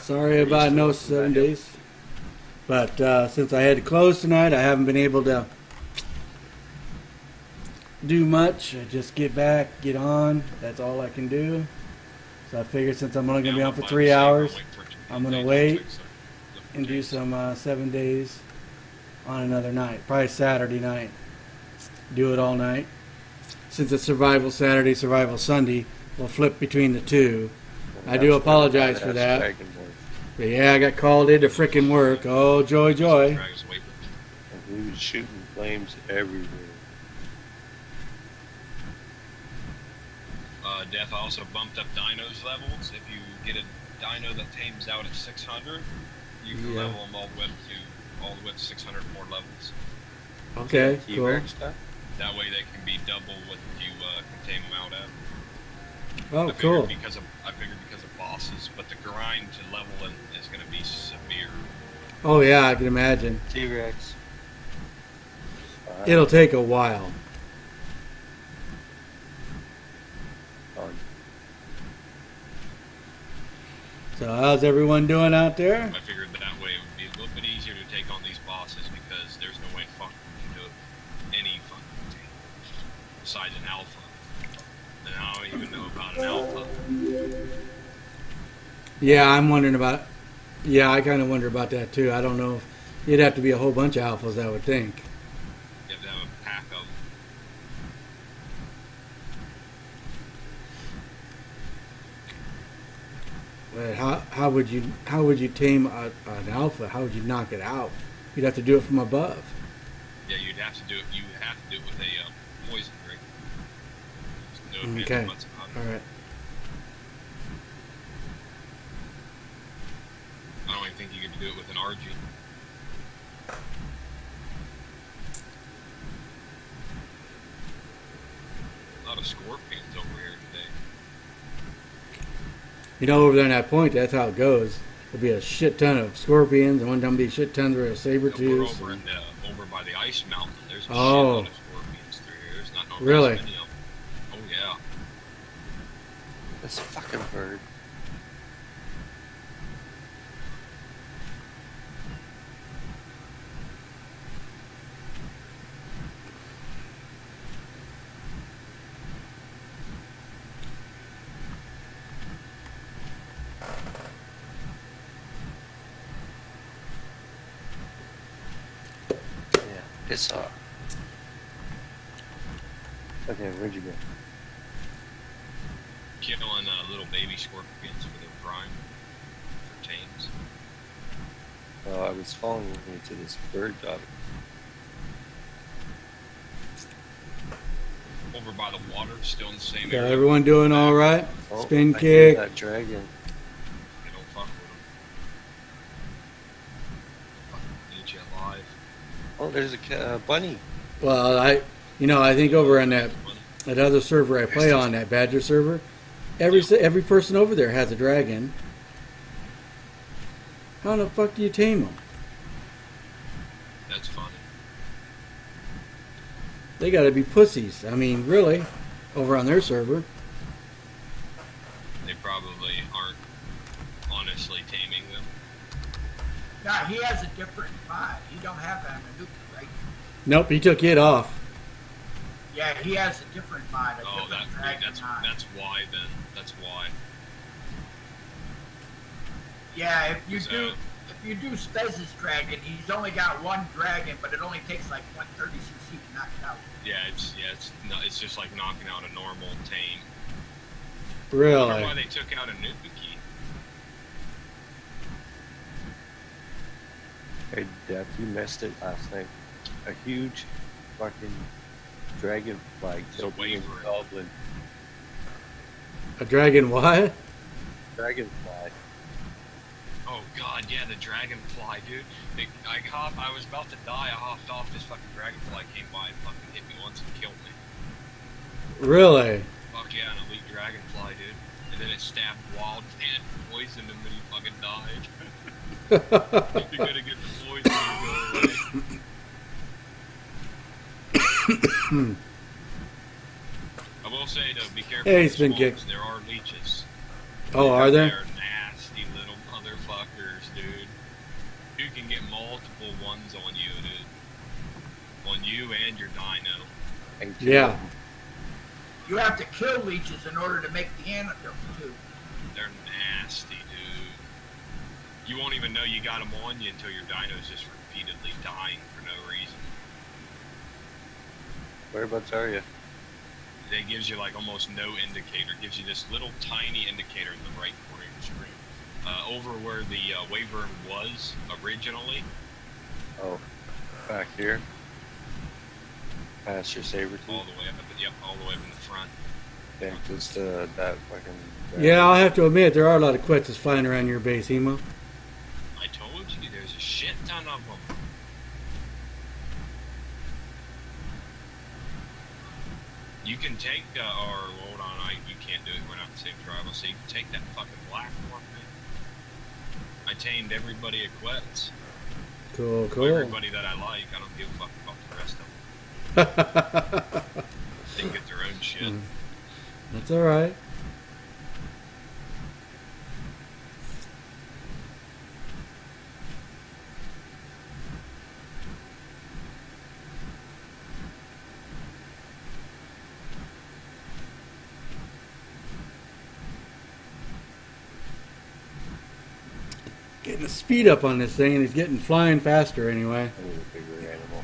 Sorry about no seven days. But uh, since I had to close tonight, I haven't been able to do much. I just get back, get on. That's all I can do. So I figured since I'm only going to be on for three hours, I'm gonna wait and do some uh, seven days on another night. Probably Saturday night. Do it all night. Since it's Survival Saturday, Survival Sunday, we'll flip between the two. I do apologize for that. Dragon Boy. But yeah, I got called into frickin' work. Oh, joy, joy. Dragon's Weight. And he was shooting flames everywhere. Uh, Death also bumped up Dino's levels. If you get a Dino that tames out at 600, you can Yeah. level them all the way up to all the way to 600 more levels. Okay, cool. That way they can be double what you uh, can tame them out at. Oh, I cool. Because of I figured because of bosses, but the grind to level them is going to be severe. Oh yeah, I can imagine. T-Rex. It'll take a while. So how's everyone doing out there? I figured that way it would be a little bit easier to take on these bosses because there's no way fucking you can do it any fucking team besides an alpha. And I don't even know about an alpha. Yeah, I'm wondering about. Yeah, I kind of wonder about that too. I don't know. If you'd have to be a whole bunch of alphas, I would think. You have to have a pack of But how how would you how would you tame a, an alpha? How would you knock it out? You'd have to do it from above. yeah. You'd have to do it. You have to do it with a uh, poison ring. No Okay. buts about it. All right. I don't even think you could do it with an RG. A lot of scorpions over here today. You know, over there in that point, that's how it goes. There'll be a shit ton of scorpions, and one time be a shit ton of saber Yeah, we're over in the, over by the ice mountain. There's a Oh. shitload of scorpions through here. There's not normally Really? as many. Oh yeah. This fucking bird. Yeah, piss off. Okay, where'd you go? Killing uh, little baby scorpions for their prime. For tames. Oh, I was following you to this bird dog. Over by the water, still in the same Got area. everyone doing all right? Oh, Spin I hear kick. That dragon. They don't fuck with them. Fucking eat you alive. Oh, there's a uh, bunny. Well, I, you know, I think over on that that other server I play on, that Badger server, every every person over there has a dragon. How the fuck do you tame them? That's funny. They got to be pussies. I mean, really, over on their server. They probably aren't honestly taming them. Yeah, he has a different mod. He don't have Amanuka, right? Nope, he took it off. Yeah, he has a different mod. A Oh, different dragon that's mod. that's why then. That's why. Yeah, if you So- do if you do Spez's dragon, he's only got one dragon, but it only takes like 130 cc to knock it out. Yeah, it's yeah, it's no, it's just like knocking out a normal tame. I wonder why they took out a Nuki. Hey, Death, you missed it last night. A huge fucking dragonfly killed me in wavering. Goblin. A dragon what? Dragonfly. Oh god, yeah, the dragonfly, dude. They, I hop, I was about to die. I hopped off. This fucking dragonfly came by and fucking hit me once and killed me. Really? Fuck yeah, an elite dragonfly, dude. And then it stabbed wild and poisoned him, and he fucking died. You're gonna get the poison to go away. I will say though, be careful. Hey, with spin swamps. kick. There are leeches. Oh, are there? They're nasty little motherfuckers, dude. You can get multiple ones on you, dude. On you and your dino. And Yeah. kill 'em. You have to kill leeches in order to make the antidote too. They're nasty, dude. You won't even know you got them on you until your dino's just repeatedly dying for no reason. Whereabouts are you? It gives you like almost no indicator. It gives you this little tiny indicator in the right corner of your screen. Uh, over where the uh, Wyvern was originally. Oh, back here. Past your saber all the way up. The, Yep, all the way up in the front. Yeah, just uh, that fucking. Yeah, I'll have to admit there are a lot of Quetzals flying around your base, Emo. I told you, there's a shit ton of them. You can take, uh, or hold on, I you can't do it. We're not the same tribal, so you can take that fucking black one. Man. I tamed everybody at Quetz. Cool, cool. Everybody that I like, I don't give a fuck about the rest of them. They get their own shit. Mm. That's all right. Getting the speed up on this thing, and he's getting flying faster anyway. I need a bigger animal.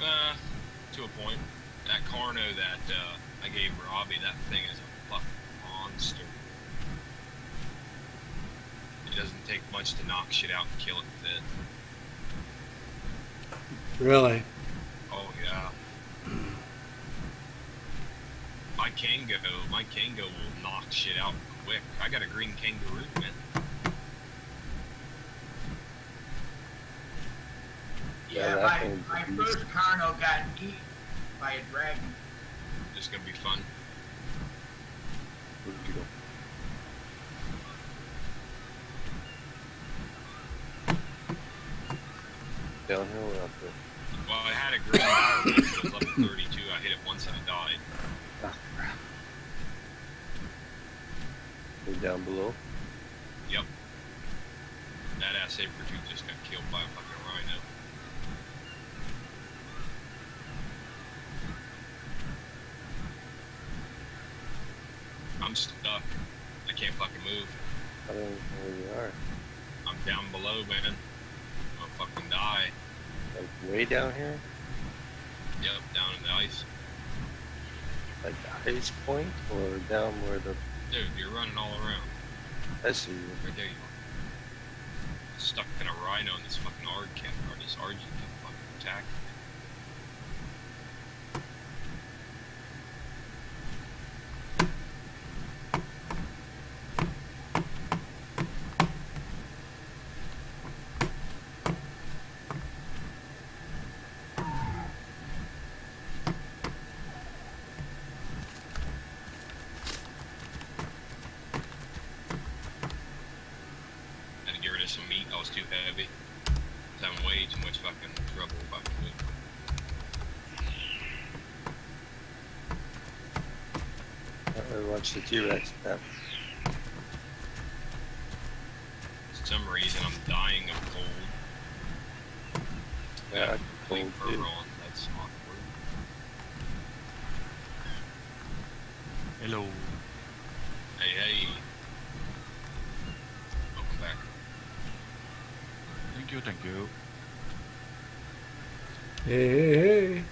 Uh, to a point. That Carno that uh, I gave Robbie, that thing is a fucking monster. It doesn't take much to knock shit out and kill it with it. Really. Oh yeah. My Kango, my Kango will knock shit out quick. I got a green kangaroo, man. Yeah, Yeah, that my, my first Carno got eaten by a dragon. It's gonna be fun. Where'd you go? Downhill or up there? Well, I had a green barrel, but it was level 32. I hit it once and it died. Ah, crap. Way down below? Yep. That ass saber tooth just got killed by a fucking rhino. I'm stuck. I can't fucking move. I don't know where you are. I'm down below, man. I'll fucking die. Like way down here? Yep, down in the ice. Like the ice point? Or down where the. Dude, you're running all around. I see you. Right there you are. Stuck in a rhino in this fucking Ard can or this Argent can fucking attack. me. Had to get rid of some meat. I was too heavy. I was having way too much fucking trouble fucking moving. I watched the T Rex snap. For some reason, I'm dying of cold. Yeah, Got cold complete fur too. on. That's awkward. Hello. Hey, hey. Welcome back. Thank you, thank you. Hey, hey, hey.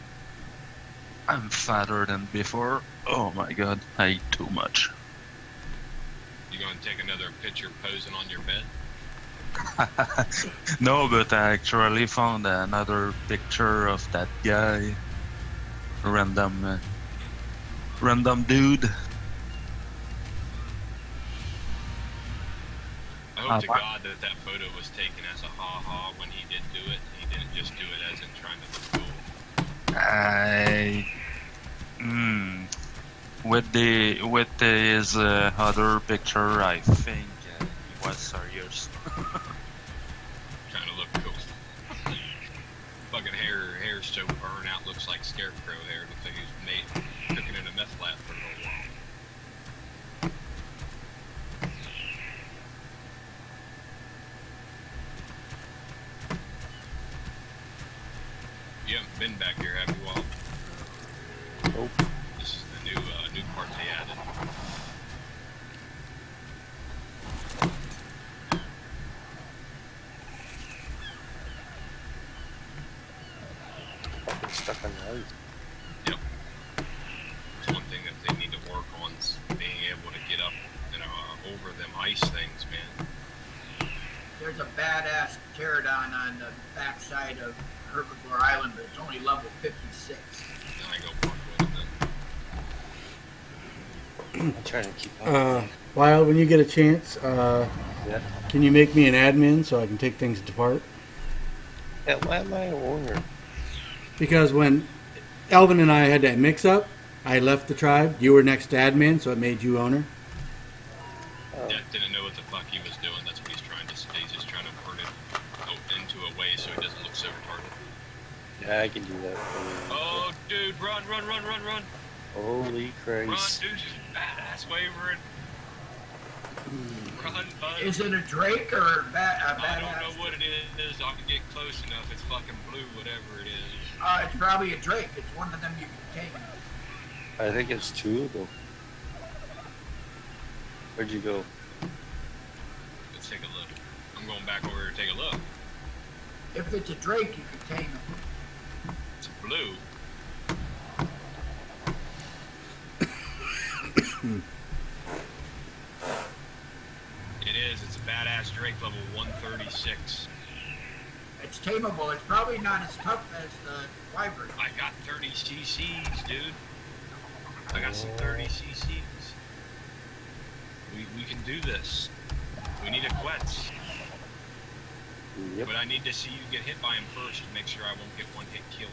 I'm fatter than before. Oh my god, I eat too much. You gonna take another picture posing on your bed? no, but I actually found another picture of that guy. Random, uh, random dude. I hope Uh, to? God that that photo was taken as a ha-ha when he did do it. He didn't just do it as in trying to look cool. I, mm, with the with his uh, other picture, I think uh, he was serious. Trying to look cool. Fucking hair, hair so burnt out, looks like scarecrow hair. Looks like he's made cooking in a meth lab for a little while. been back here, have you all? Nope. This is the new uh, new part they added. Fucking stuck on the ice. It's one thing that they need to work on is being able to get up, you know, uh, over them ice things, man. There's a badass pterodon on the backside of Herbivore Island, but it's only level 56. Then I go fuck with it. Then. I'm trying to keep up. Uh, Wild, when you get a chance, uh, yeah. can you make me an admin so I can take things apart? Yeah, why am I a owner? Because when Elvin and I had that mix up, I left the tribe. You were next to admin, so it made you owner. Oh, Yeah, didn't know what the fuck he was doing. That's what he's trying to say. He's just trying to word it out into a way so he doesn't look so retarded. yeah, I can do that. for you. Oh, dude, run, run, run, run, run, Holy run, dude! Badass Wyvern. Run, bud. Is it a Drake or a, ba- a I don't badass? know what it is. I can get close enough. It's fucking blue, whatever it is. Uh, it's probably a Drake. It's one of them you can take. I think it's two of them. Where'd you go? Let's take a look. I'm going back over to take a look. If it's a Drake, you can tame him. It's blue. it is. It's a badass Drake level 136. It's tameable. It's probably not as tough as the Wyvern. I got 30 CCs, dude. I got some 30 CCs. We, we can do this. We need a Quetz. Yep. But I need to see you get hit by him first to make sure I won't get one hit killed.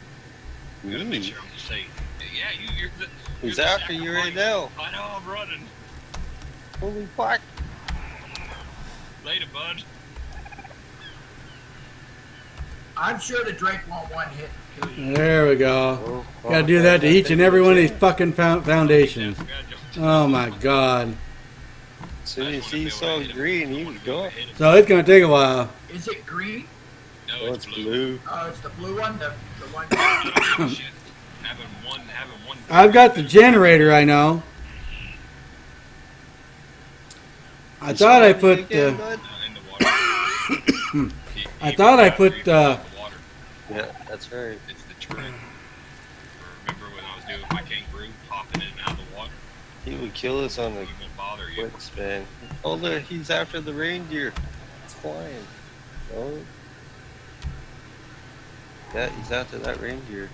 I gotta make mm. sure I'm safe. Yeah, you, you're the. He's you're the after you right sacrifice. now. I know, I'm running. Holy fuck. Later, bud. I'm sure the Drake won't one hit and kill you. There we go. Oh, Gotta oh, do that to oh, each and every one of these fucking foundations. Yeah, I jumped. Oh my god. As soon I as he saw to hit him. green, he wanna was be gone. So it's gonna take a while. Is it green? No, Oh, it's, it's blue. blue. Oh, it's the blue one. The the one. Shit. Having one, having one. I've got the generator, I know. I thought I put uh, bud? In the water. He- I thought I put, uh, the. Yeah, that's right. It's the trick. Remember when I was doing my kangaroo, popping in and out of the water? He would kill us on the He won't bother you. quick span. Oh, look, he's after the reindeer. It's flying. Oh. Yeah, he's after that reindeer.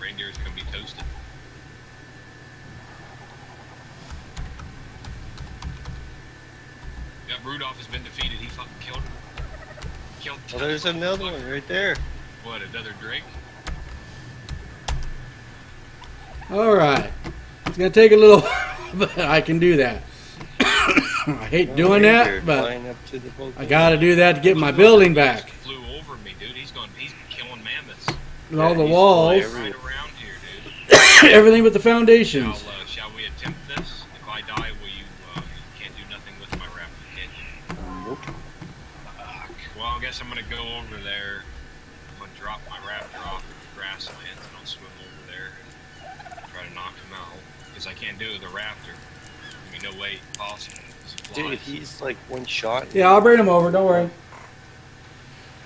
Reindeer's gonna be toasted. Yeah, Rudolph has been defeated. He fucking killed him. Killed. Oh, there's another one right there. What? Another Drake? Alright. It's gonna take a little but I can do that. I hate Oh, doing that, but flying up to the boat. I gotta do that to get my building back. He flew over me, dude. He's going. He's killing mammoths. With all the walls, Right around here, dude. everything but the Shall, foundations. uh, shall we attempt this? If I die, will you? Uh, you can't do nothing with my raptor, can you? Nope. Fuck. Well, I guess I'm gonna go over there. I'm gonna drop my raptor off at the grasslands and I'll swim over there and try to knock him out. Because I can't do it with a raptor. I mean, no way possible. Dude, flies. he's like one shot. Yeah, I'll bring him over, don't worry.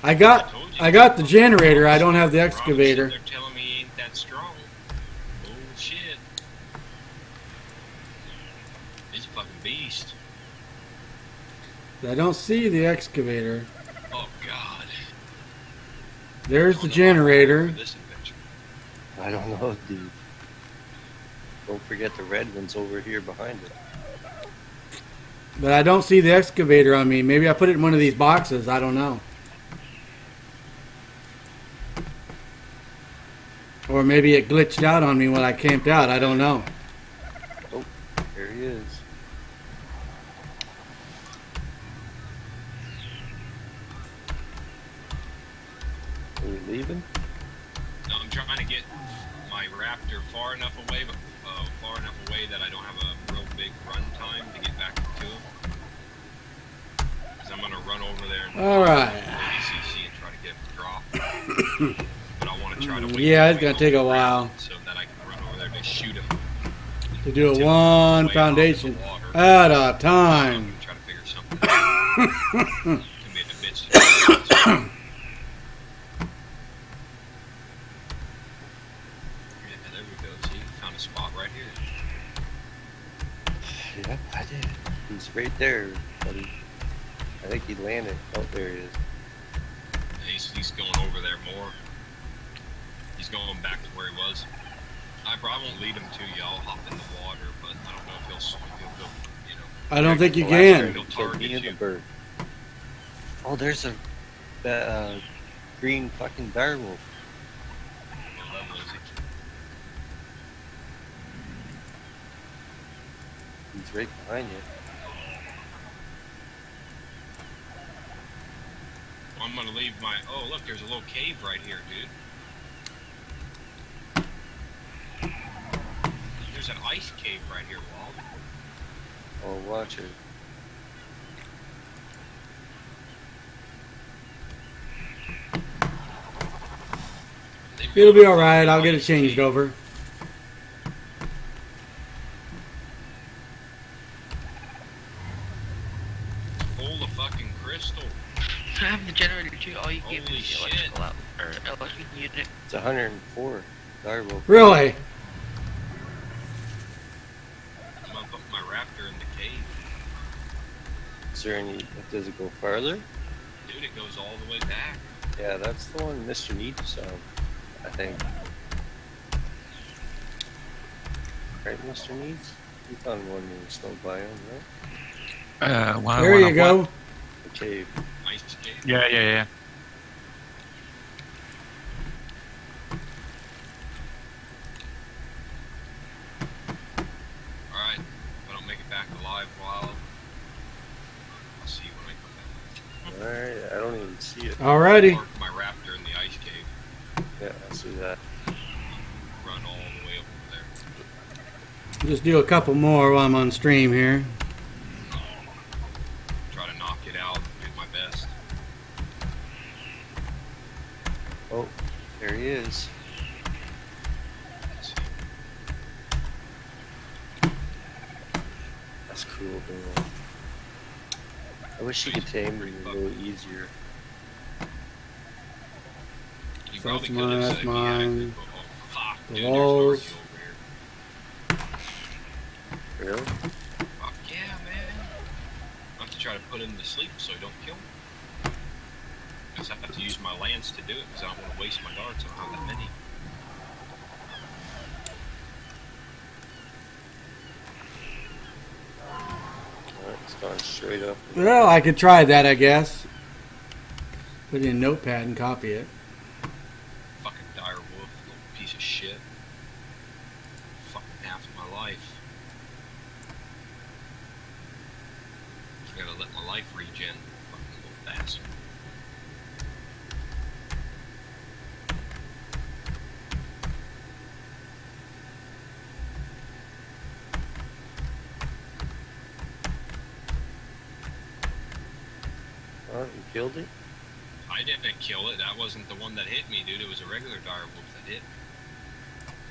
I got told you. I got the generator, I don't have the Rob's sitting excavator. there telling me he ain't that strong. Bullshit. He's a fucking beast. I don't see the excavator. There's the generator. I don't know, dude. Don't forget the red one's over here behind it. But I don't see the excavator on me. Maybe I put it in one of these boxes. I don't know. Or maybe it glitched out on me when I camped out. I don't know. There he is. Are we leaving? No, I'm trying to get my raptor far enough away, but uh, far enough away that I don't have a real big run time to get back to him. Because I'm gonna run over there and All right. ACC and try to get him to drop. but I want to try to wait. Yeah, it's gonna take a while. So that I can run over there to shoot him. To do Till one foundation off the water. at a I'm time. try to figure something out. It's gonna be a bitch to do. Yeah, there we go. See, found a spot right here. Yep, I did. He's right there, buddy. I think he landed. Oh, there he is. And he's, he's going over there more. He's going back to where he was. I probably won't lead him to you. I'll hop in the water, but I don't know if he'll swim. He'll go, you know. I don't think you can. time he killed me and the bird. Oh, there's a that uh, green fucking direwolf. what level is he? He's right behind you. I'm gonna leave my. Oh, look, there's a little cave right here, dude. There's an ice cave right here, Walt. Oh, watch it. It'll be alright. I'll get it changed over. Full of fucking crystal. I have the generator too. All you give Holy is the electrical out or electric unit. It's 104 direwolf. Really? I'm gonna put my raptor in the cave. Is there any? Does it go farther? Dude, it goes all the way back. Yeah, that's the one Mr. Needs So, I think. Right, Mr. Needs? You found one in the snow biome, right? Uh, one, There one you of go. what? The cave. Ice cave. Yeah, yeah, yeah. Alright. If I don't make it back alive, Wild, I'll see you when I come back. Alright, I don't even see it. Alrighty. Park my raptor in the ice cave. Yeah, I see that. Run all the way up there. Just do a couple more while I'm on stream here. Try to knock it out. Do my best. Oh, there he is. Let's see. That's cool, man. I wish you could tame him a little easier. You So probably that's mine, that's said if he had mine. it, but- Oh, fuck, The dude, walls. Narky. Really? Fuck yeah, man. I have to try to put him to sleep so he don't kill me. I just have to use my lance to do it because I don't want to waste my darts. I don't have that many. Straight up. Well, I could try that, I guess. Put in a notepad and copy it. Fucking dire wolf, little piece of shit. Fucking half of my life. I gotta let my life regen. Fucking little bastard. Oh, you killed it? I didn't kill it. That wasn't the one that hit me, dude. It was a regular dire wolf that hit. me.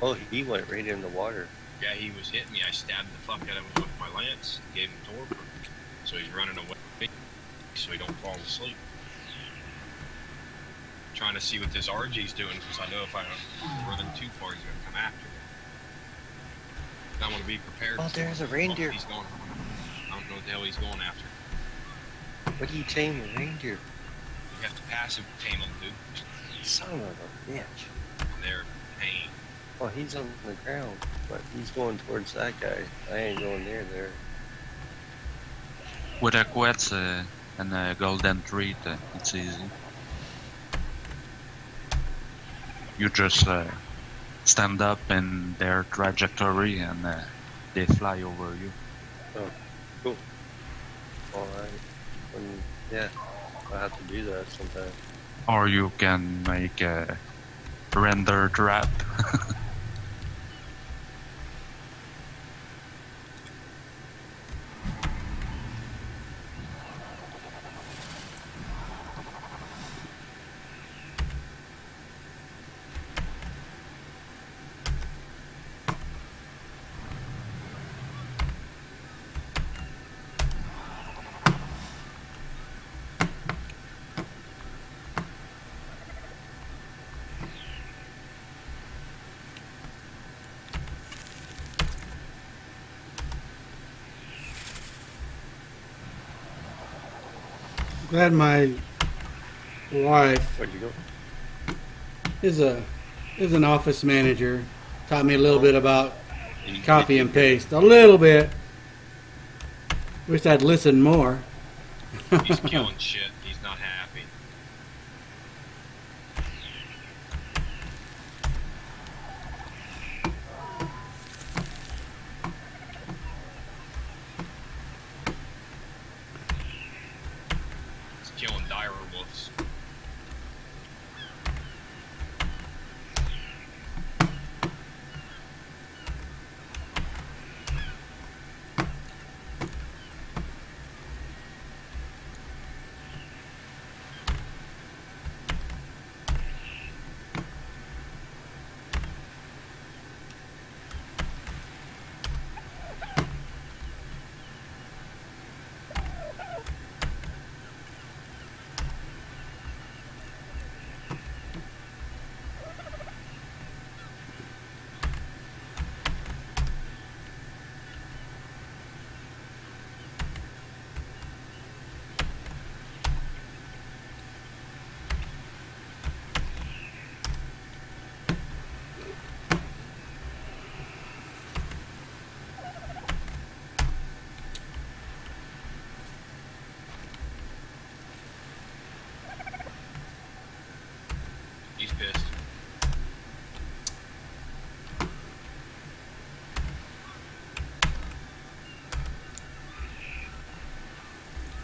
Oh, he went right in the water. Yeah, he was hitting me. I stabbed the fuck out of him with my lance. Gave him torpor. So he's running away. So he don't fall asleep. Trying to see what this RG's doing because I know if I run too far, he's gonna come after me. I want to be prepared. Oh, there's a reindeer. He's going. I don't know what the hell he's going after. What do you tame a reindeer? You have to passive tame them, dude. Son of a bitch. And they're pain. Oh, he's on the ground, but he's going towards that guy. I ain't going near there. With a Quetz uh, and a golden treat, uh, it's easy. You just uh, stand up in their trajectory and uh, they fly over you. Cool. Alright. Um, yeah, I'll have to do that sometime. Or you can make a render trap. Glad my wife Where'd you go? is a is an office manager. Taught me a little bit about copy and paste. A little bit. Wish I'd listened more. He's killing shit. He's not happy. He's killing dire wolves. He's pissed.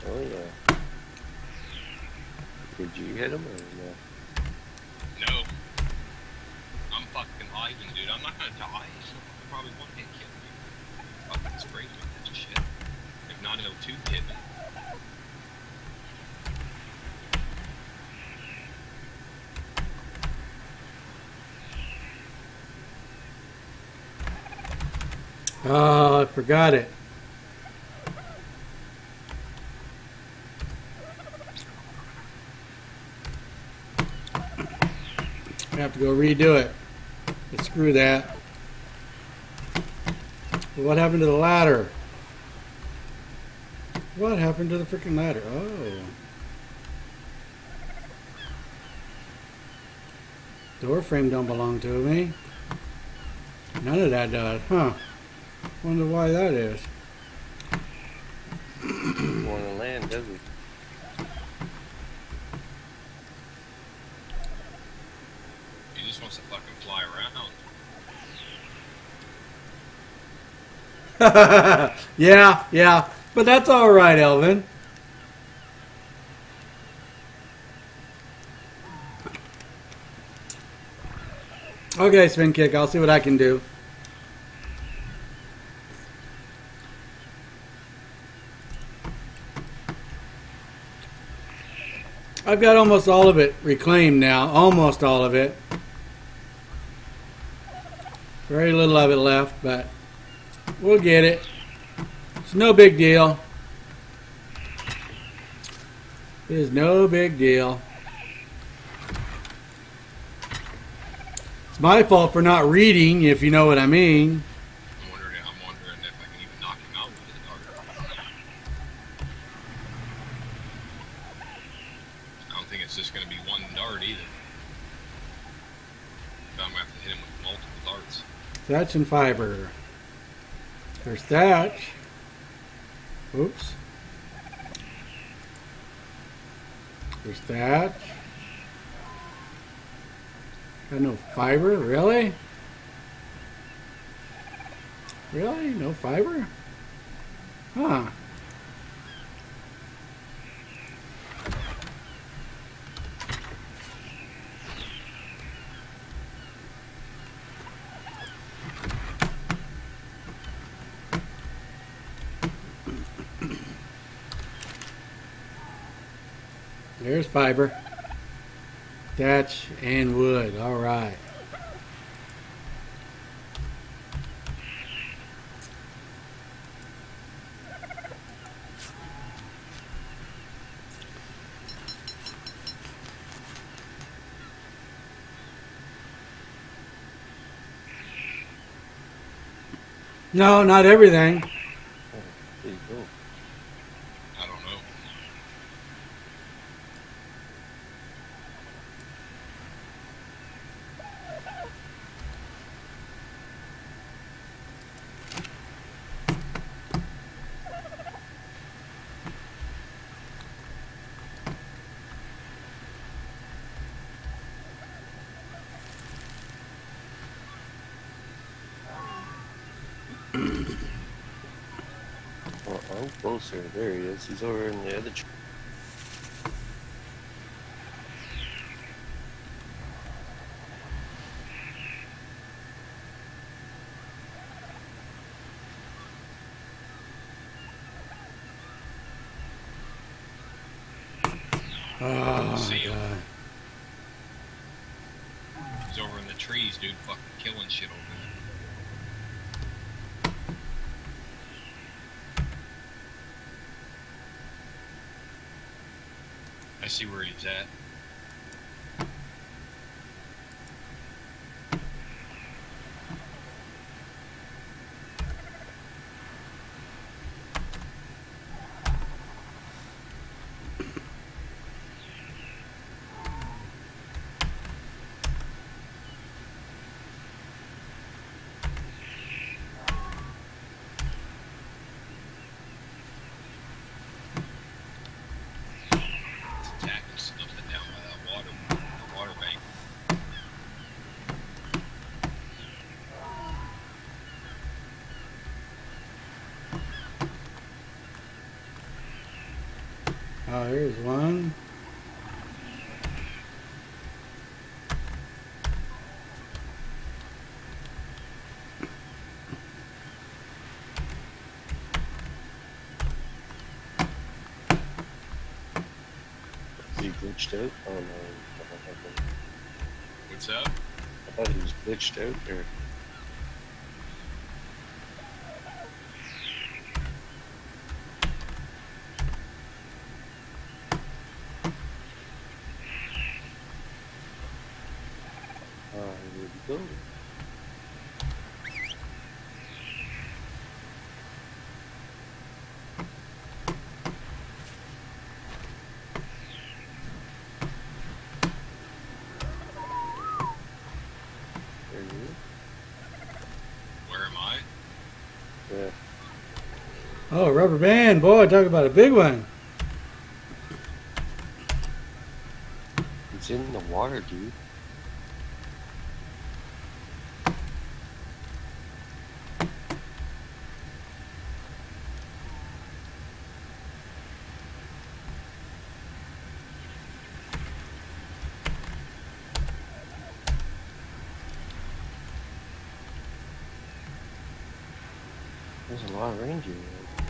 Oh yeah. Did you hit him or no? No. I'm fucking Ivan, dude. I'm not gonna die. So I probably one hit kill me. Fucking sprayed me with that shit. If not, it'll two hit me. Oh, I forgot it. I have to go redo it. But screw that. What happened to the ladder? What happened to the freaking ladder? Oh. Door frame don't belong to me. None of that does, huh? Wonder why that is. Want to land, does he? Fucking fly around. yeah, yeah. But that's all right, Elvin. Okay, spin kick. I'll see what I can do. I've got almost all of it reclaimed now. Almost all of it. Very little of it left, but we'll get it. It's no big deal. It is no big deal. It's my fault for not reading, if you know what I mean. I'm wondering, I'm wondering if I can even knock him out with a dart. I don't think it's just gonna be one dart either. I'm gonna have to hit him with multiple darts. Thatch and fiber. There's thatch. Oops. There's thatch. Got no fiber? Really? Really? No fiber? Huh. There's fiber. Thatch and wood. All right. No, not everything. There you go. I don't know. Well, I'm closer. There he is. He's over in the other tree. Oh, See my him. God. He's over in the trees, dude, fucking killing shit over there. I see where he's at. He's attacking stuff that down by that water, the water bank. Oh, here's one. He glitched out? Oh no. What's up? I thought he was glitched out there. Uh, where'd he go? There he is. Where am I? Yeah. Oh, rubber band, boy, talk about a big one. It's in the water, dude. There's a lot of reindeer. there.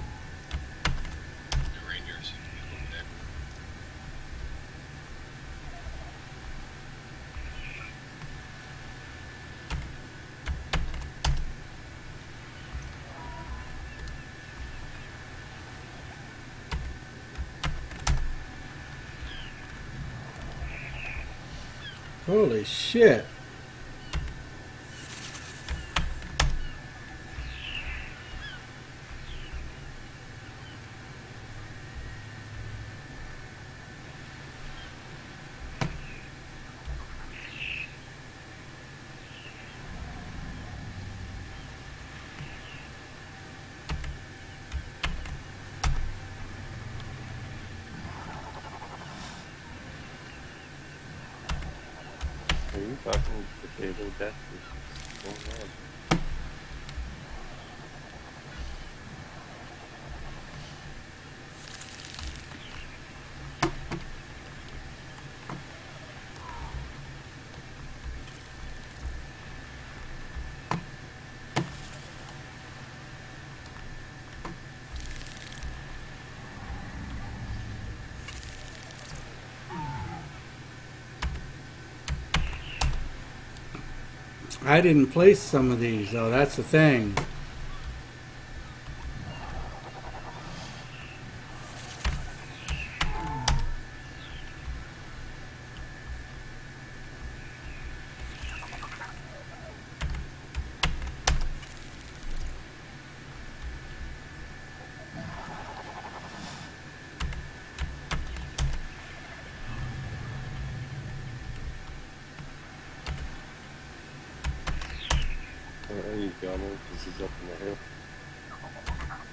The reindeers over there. Holy shit. Are you fucking potato death is going on? I didn't place some of these, though. That's the thing.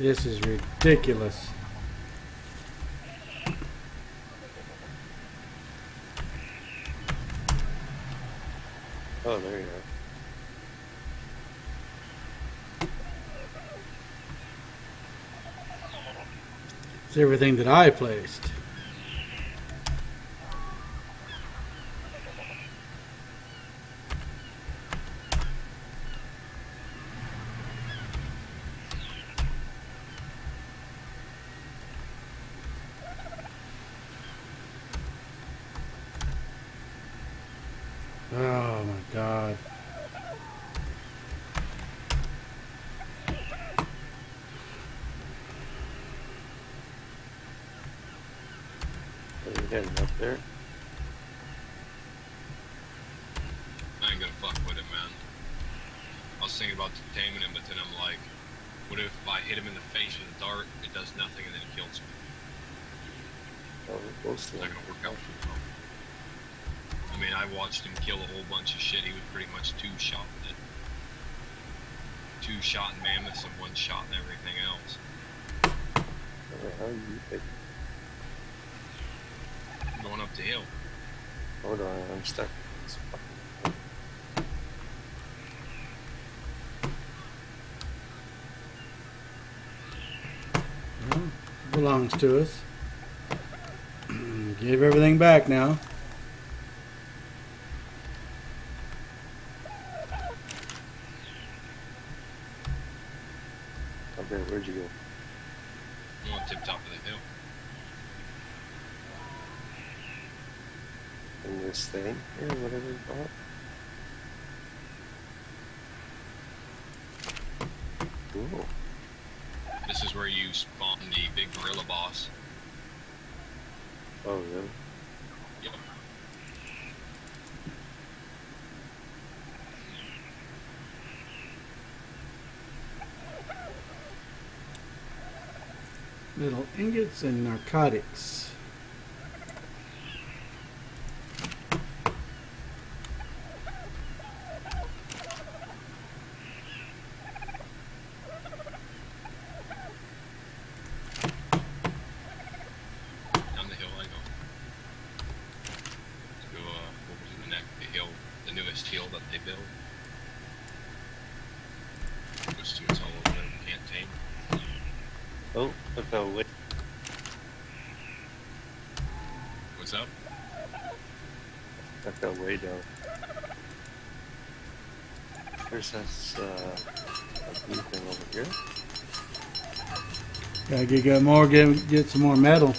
This is ridiculous. Oh, there you are. It's everything that I placed. belongs to us. Give everything back now. and narcotics. access uh, a blue thing over here. Gotta get, more, get, get some more metal.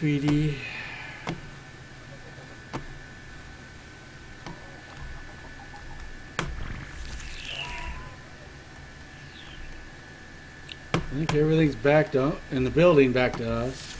sweetie. I think everything's backed up, in the building back to us.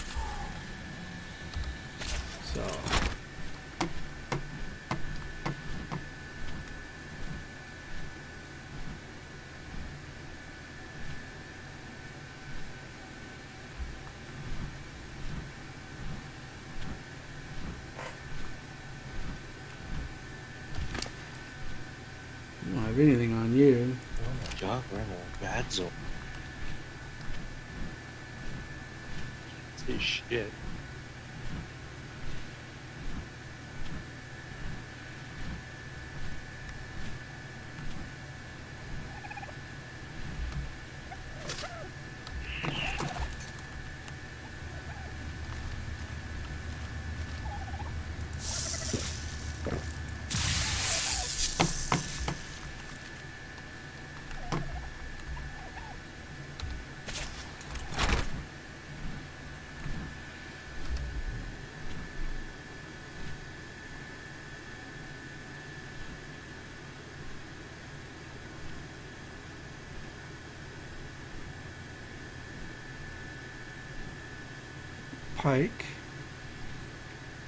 Pike.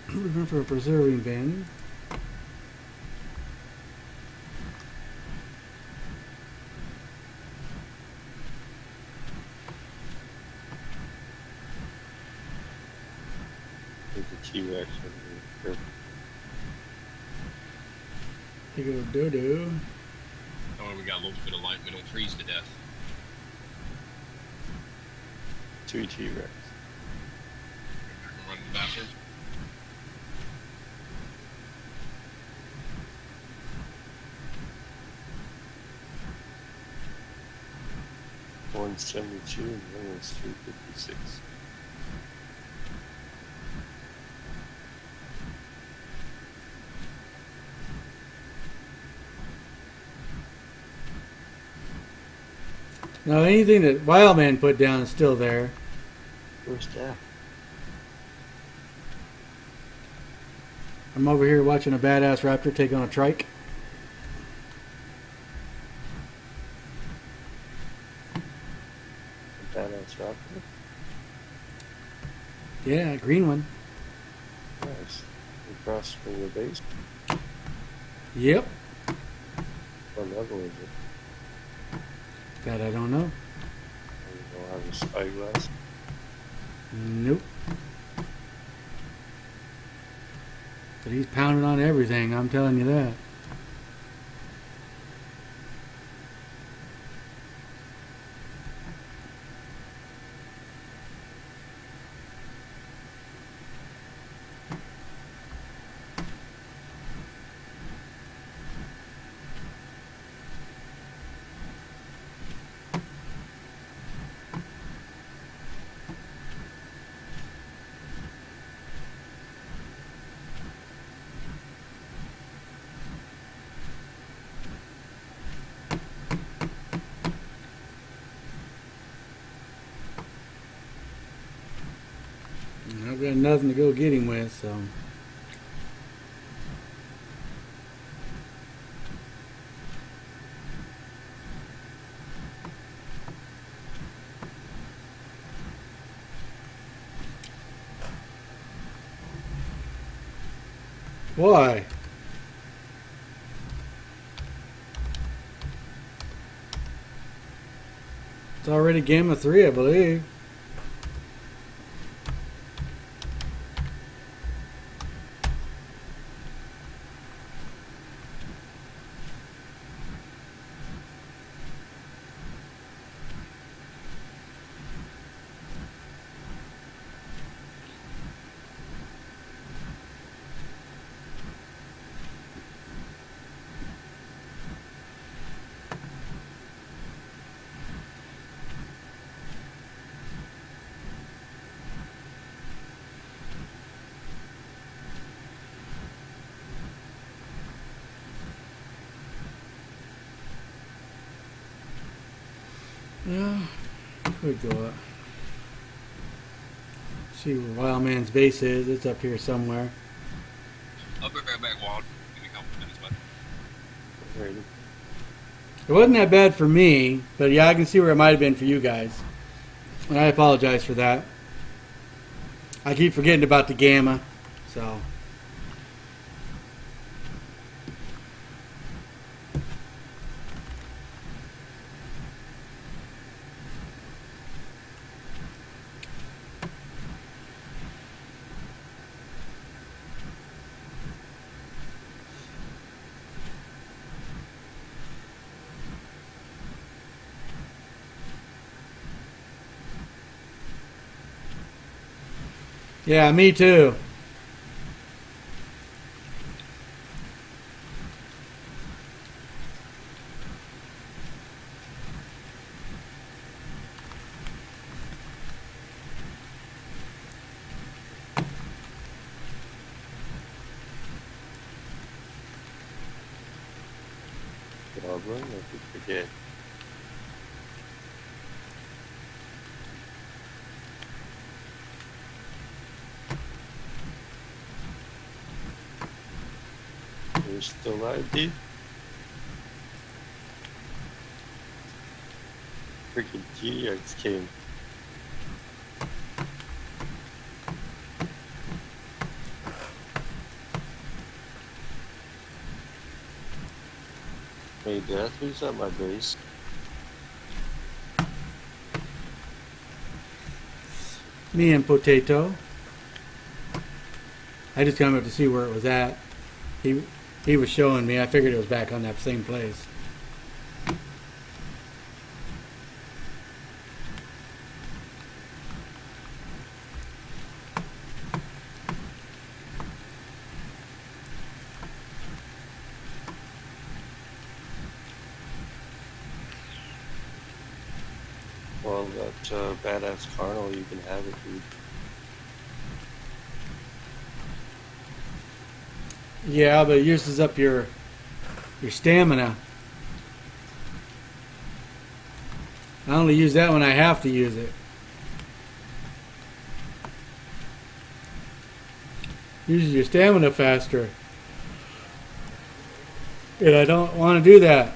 Looking for a preserving bin. There's a T-Rex over here. Take a dodo. Oh, we got a little bit of light. We don't freeze to death. Two T-Rex. 72 and 356. Now anything that Wildman put down is still there. Who's that? I'm over here watching a badass raptor take on a trike. Nothing to go get him with, so. Why? It's already Gamma 3, I believe. Yeah, could go up. See where Wildman's base is. It's up here somewhere. I'll be right back, Wald. Give me a couple minutes, bud. Ready? It wasn't that bad for me, but yeah, I can see where it might have been for you guys. And I apologize for that. I keep forgetting about the gamma, so. Yeah, me too. Goblin, I could forget. still ID. Freaking T-Rex came. Wait, did I at my base? Me and Potato. I just kind of have to see where it was at. He he was showing me. I figured it was back on that same place. Well, that uh, badass Carno, you can have it. Yeah, but it uses up your your stamina. I only use that when I have to use it. Uses your stamina faster. And I don't want to do that.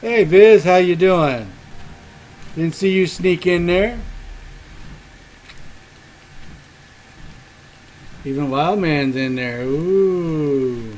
Hey Viz, how you doing? Didn't see you sneak in there. Even Wildman's in there. Ooh.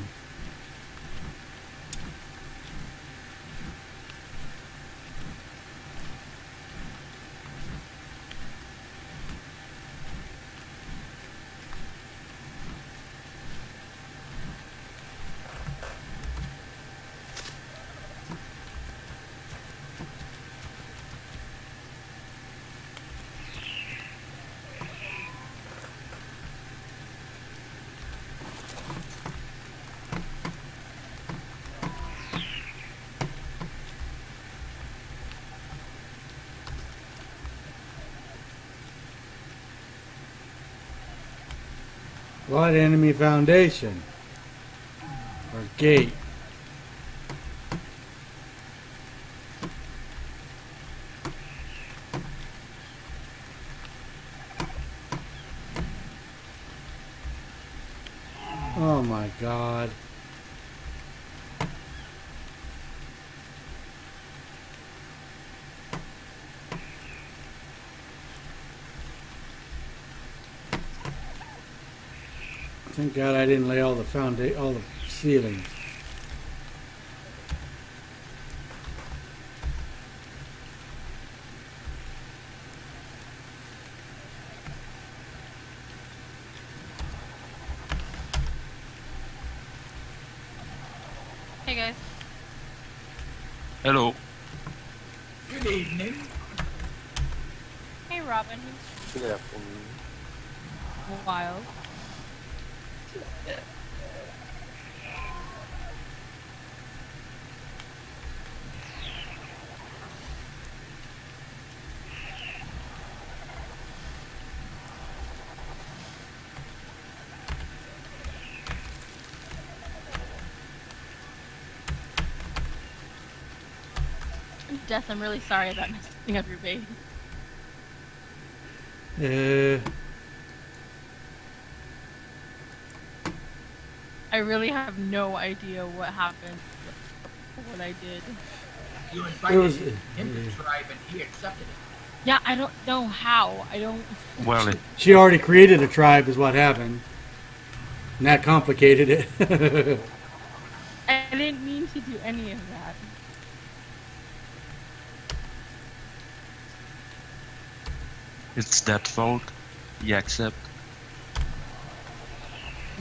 What enemy foundation? Or gate? Oh my god. Thank God I didn't lay all the founda- all the ceiling. Hey guys. Hello. Good evening. Hey Robin. Good afternoon. Wild. Death, I'm really sorry about messing up your base. Uh, I really have no idea what happened, what I did. You invited was- him to tribe and he accepted it. Yeah, I don't know how. I don't. Well, it, she already created a tribe, is what happened. And that complicated it. I didn't mean to do any of that. it's that fault. You accept.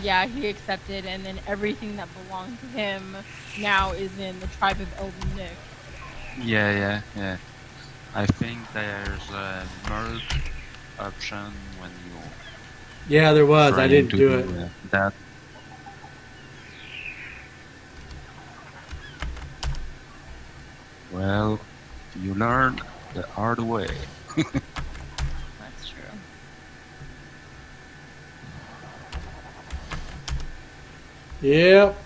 Yeah, he accepted, and then everything that belonged to him now is in the tribe of Elden Nick. Yeah, yeah, yeah. I think there's a merge option when you. yeah, there was. I didn't to do it. that. Well, you learn the hard way. That's true. Yep.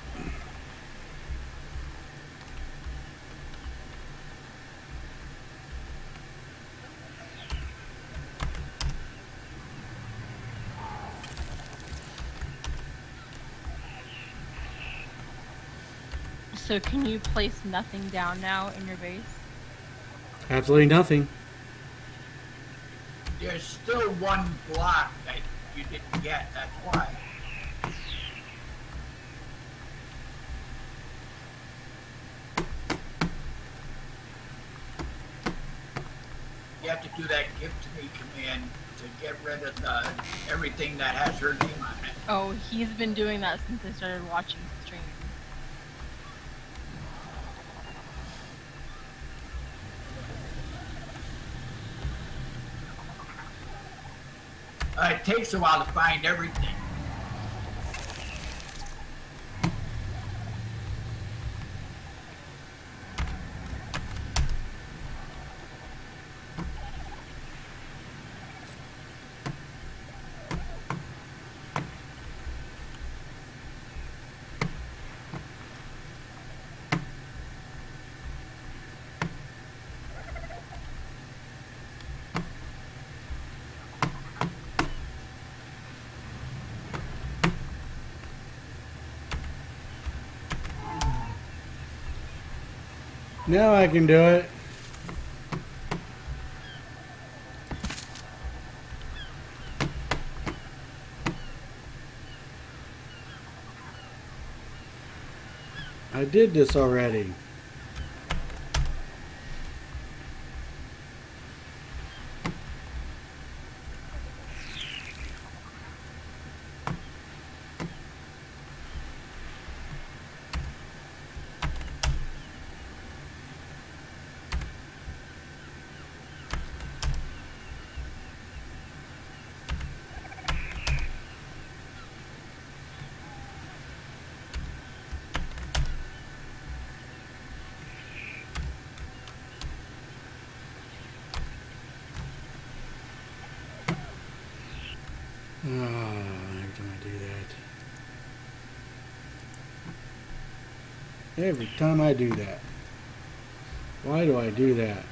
So can you place nothing down now in your base? Absolutely nothing. There's still one block that you didn't get, that's why. Do that give to me command to get rid of the everything that has her name on it. Oh, he's been doing that since I started watching the stream. Uh, it takes a while to find everything. Now I can do it. I did this already. Oh, every time I do that. Every time I do that. Why do I do that?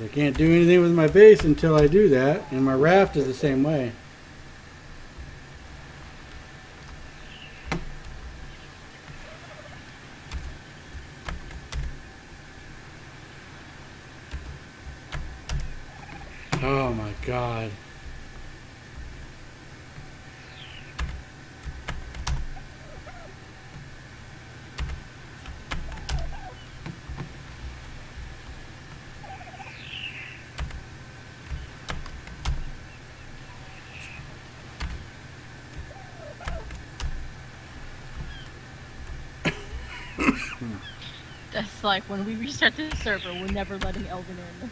I can't do anything with my base until I do that, and my raft is the same way. Oh my god. That's like when we reset the server, we're never letting Elvin in.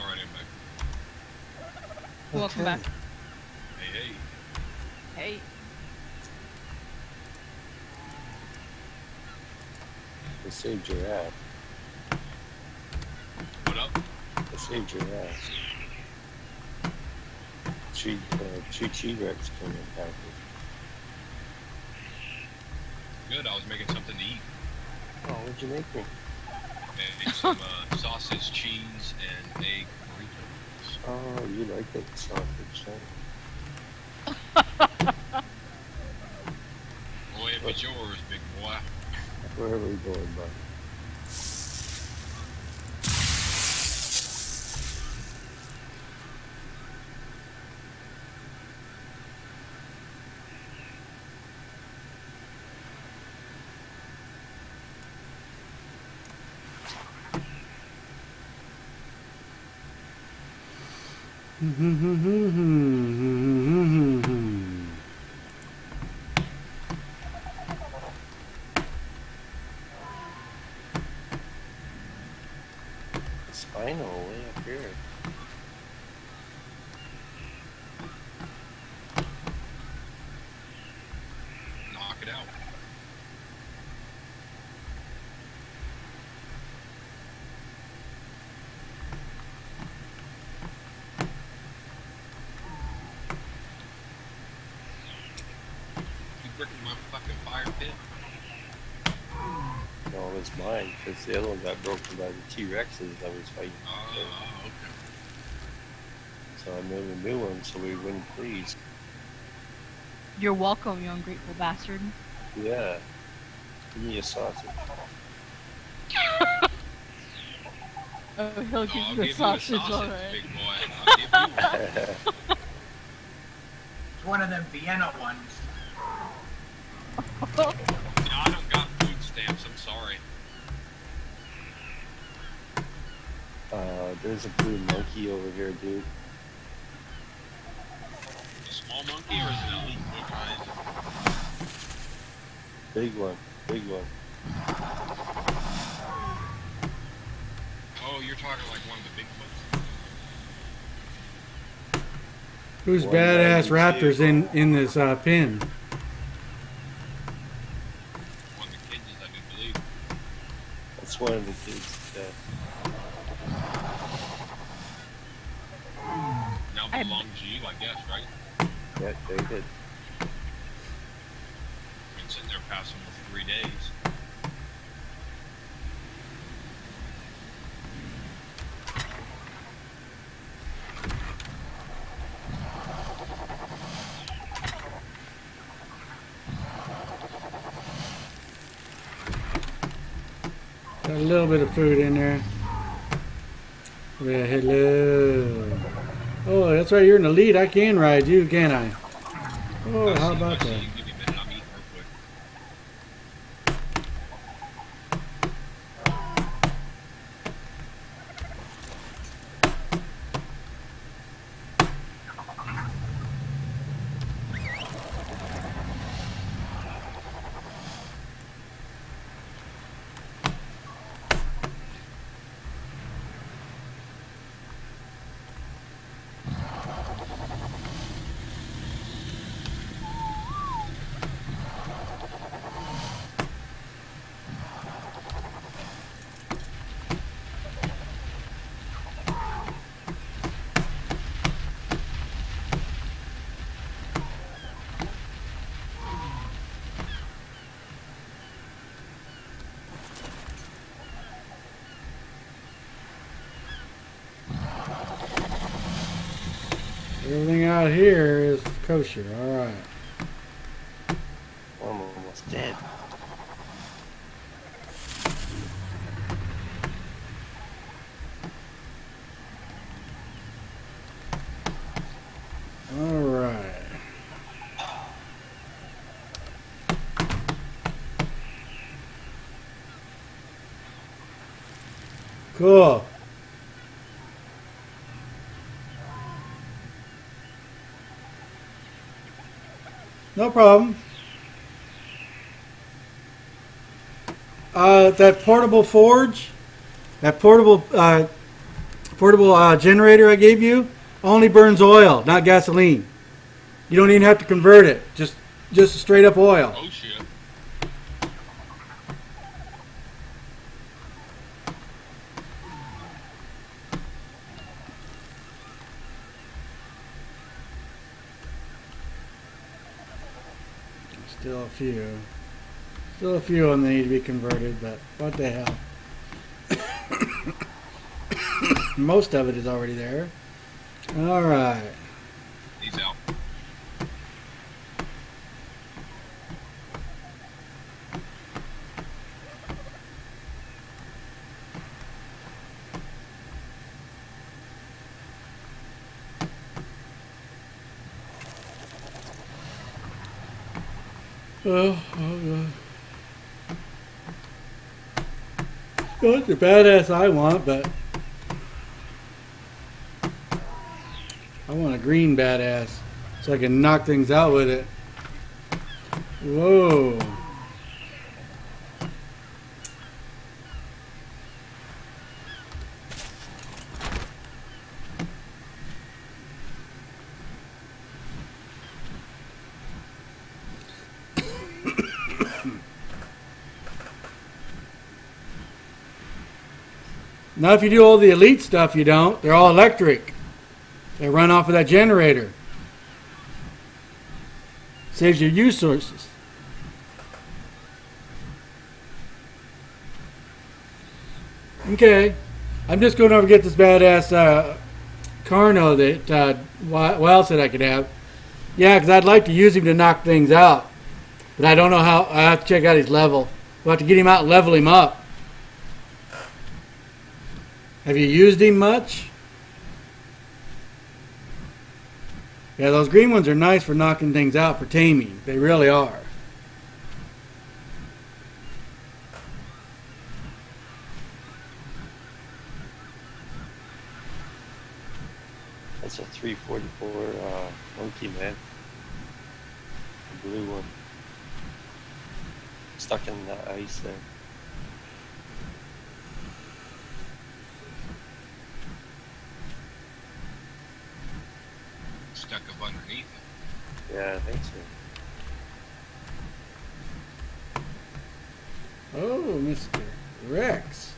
Alright, I'm. Welcome back. Hey, hey. Hey. They saved your ass. What up? They saved your ass. Chi, uh, Chi Rex came in package. Good, I was making something to eat. Oh, what'd you make me? And some uh, sausage, cheese, and egg burritos. Oh, you like that sausage, huh? Boy, if it's yours, big boy. Where are we going, bud? Spinal mm-hmm, mm-hmm way up here. Knock it out. Bricking my fucking fire pit? No, it was mine because the other one got broken by the T Rexes I was fighting. Oh, okay. So I made a new one so we wouldn't freeze. You're welcome, you ungrateful bastard. Yeah. Give me a sausage. Oh, he'll give Oh, you a give sausage, you a sausage, alright. big boy. I'll give you one. It's one of them Vienna ones. No, I don't got food stamps. I'm sorry. Uh, there's a blue monkey over here, dude. Small monkey or is it an elite? Which one? Big one. Big one. Oh, you're talking like one of the Bigfoots. Who's One badass ninety-two. raptors in in this uh, pin? One of the kids, I do believe. That's one of the kids. Yeah. Now I- belongs to you, I guess, right? Yeah, they did. Been sitting there past almost three days. Got a little bit of food in there. Yeah, hello. Oh, that's right. You're in the lead. I can ride you, can I? Oh, how about that? you. Give me a minute. I'm eating real quick. Everything out here is kosher. All right. I'm almost dead. All right. Cool. No problem. Uh, that portable forge, that portable uh, portable uh, generator I gave you, only burns oil, not gasoline. You don't even have to convert it. Just just straight up oil. Oh shit. Still a few. Still a few of them need to be converted, but what the hell. Most of it is already there. All right. He's out. Oh, oh, oh. The badass I want, but I want a green badass so I can knock things out with it. Whoa. Now, if you do all the elite stuff, you don't. They're all electric. They run off of that generator. Saves your use sources. Okay. I'm just going over get this badass uh, Carno that uh, what else I could have. Yeah, because I'd like to use him to knock things out. But I don't know how. I have to check out his level. We'll have to get him out and level him up. Have you used him much? Yeah, those green ones are nice for knocking things out for taming. They really are. That's a 344 uh, monkey, man. The blue one. Stuck in the ice there. Stuck up underneath it. Yeah, I think so. Oh, Mr. Rex.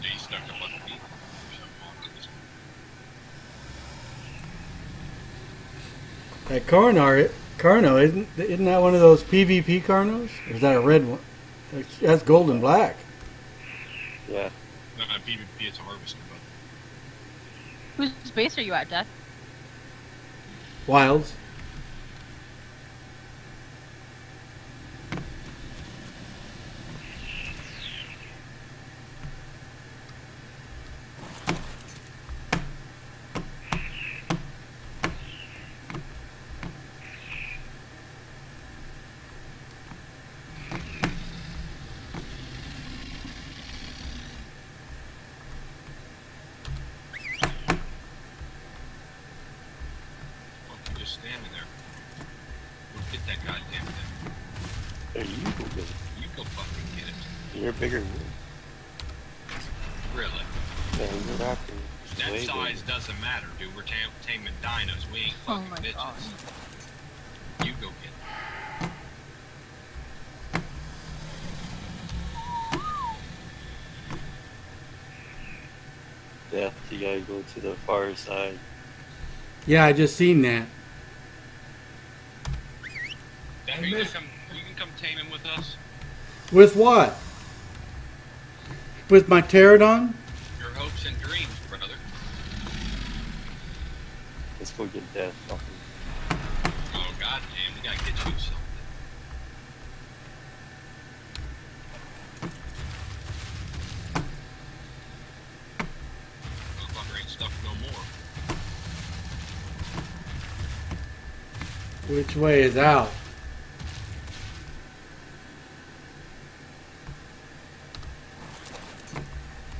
Yeah, he's stuck up underneath it. That Carnar, Carno, isn't isn't that one of those PvP Carnos? Or is that a red one? That's- That's gold and black. Yeah. Not a PvP, it's a harvester, but Whose base are you at, Death? Wilds. fucking just standing there. Go get that goddamn thing. There you go get it. You go fucking get it. You're bigger than me. Really. Yeah, you're rocking. That way size bigger. doesn't matter, dude. We're tam- taming dinos. We ain't Oh my bitches. god. You go get it. Yeah, you gotta go to the far side. Yeah, I just seen that. That Hey, you, can come, you can come taming with us. With what? With my pterodon? Your hopes and dreams, brother. Let's go get that Which way is out?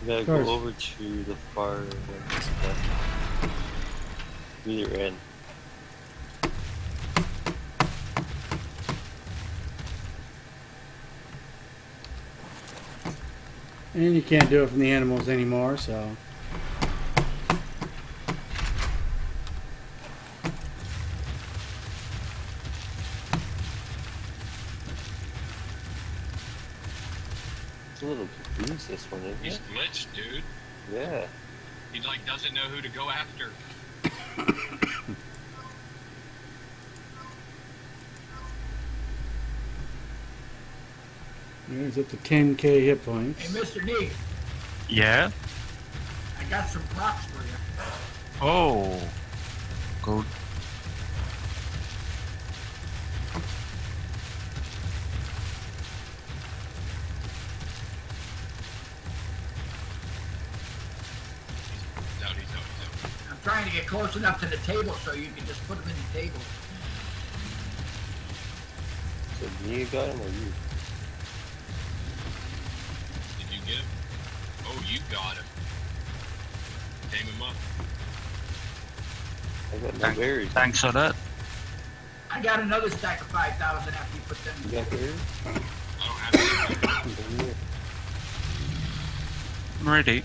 You gotta go over to the far uh, either end. And you can't do it from the animals anymore, so. He's glitched, dude. Yeah. He like doesn't know who to go after. He's up to 10k hit points. Hey, Mr. Neat, Yeah. I got some props for you. Oh. Close enough to the table so you can just put them in the table. So me got him or you? Did you get him? Oh, you got him. Tame him up. I got no Thank- berries. Thanks for that. I got another stack of 5,000 after you put them in You got berries? I don't have any. I'm ready.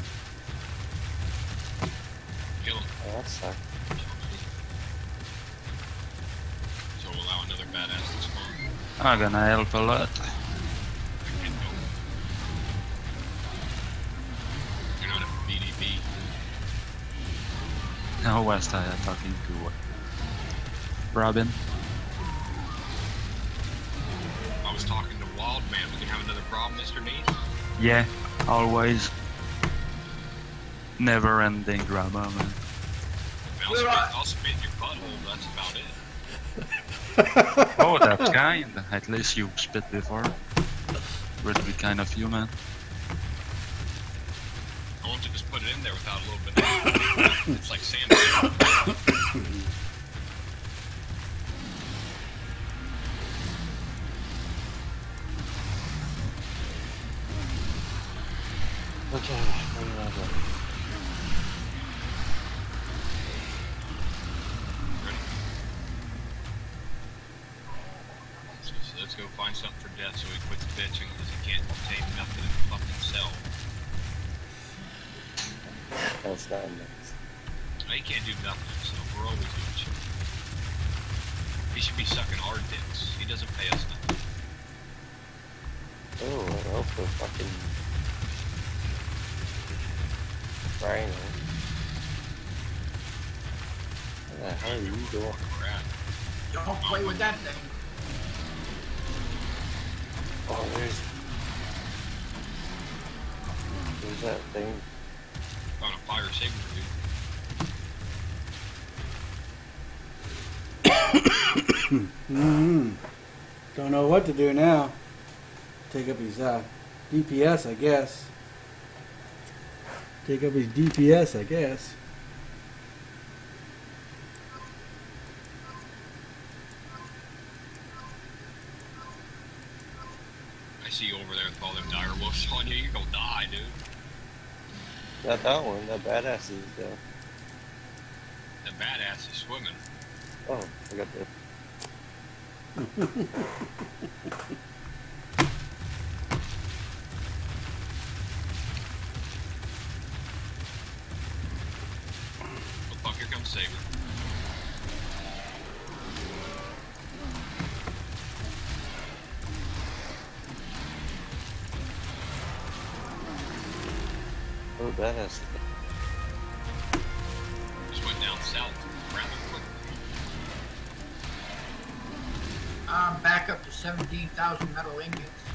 I'm gonna help a lot. I can. You're not a BDB. Now was I talking to? Robin. I was talking to Wild Man. We can have another problem, Mr. Neat. Yeah, always. Never ending drama, man. I mean, I'll, We're spit, on- I'll spit in your butthole. That's about it. Oh, that's kind. At least you spit before. Would be kind of human. To do now. Take up his uh, DPS, I guess. Take up his DPS, I guess. I see you over there with all them dire wolves on you. You're gonna die, dude. Not that one. That badass is though. The badass is swimming. Oh, I got the. Oh fuck, here 17,000 metal ingots.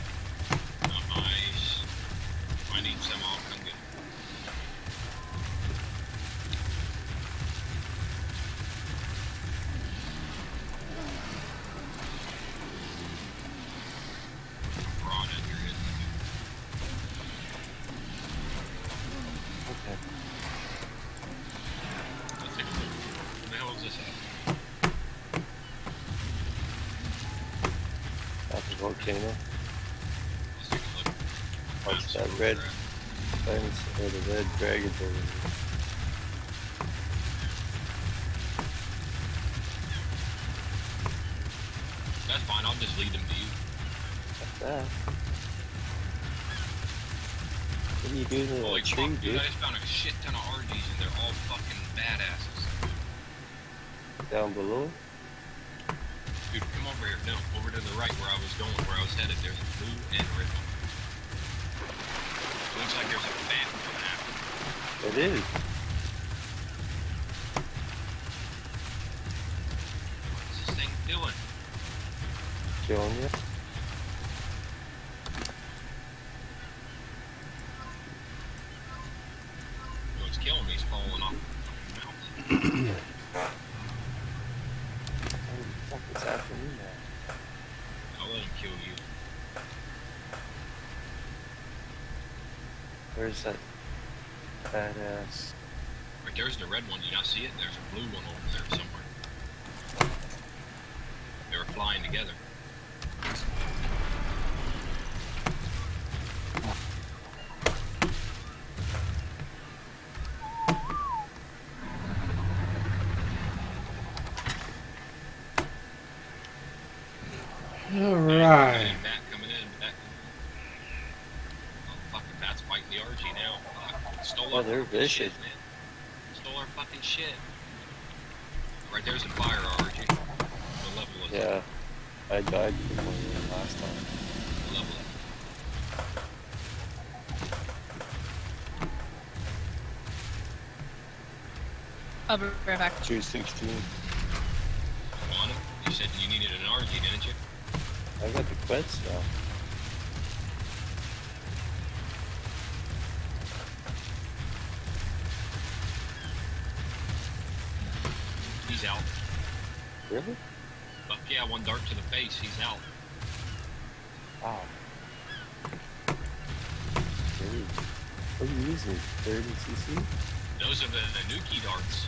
Doing in Holy that tree, fuck, dude! dude? I just found a shit ton of RGs and they're all fucking badasses. Down below? Where's that badass? Right there's the red one. You not see it? There's a blue one over there somewhere. They were flying together. All right. And bat coming in. Bat. Oh, fucking bat's fighting the RG now. Fuck. Stole our they're fucking vicious. Shit, man. Stole our fucking shit. Right there's a fire RG. What level is it? Yeah. I died from one of last time. What level is it? I'll be right back. 216. On him? You said you needed an RG, didn't you? I got the quest stuff. Cc? Those are the, the Nuki darts.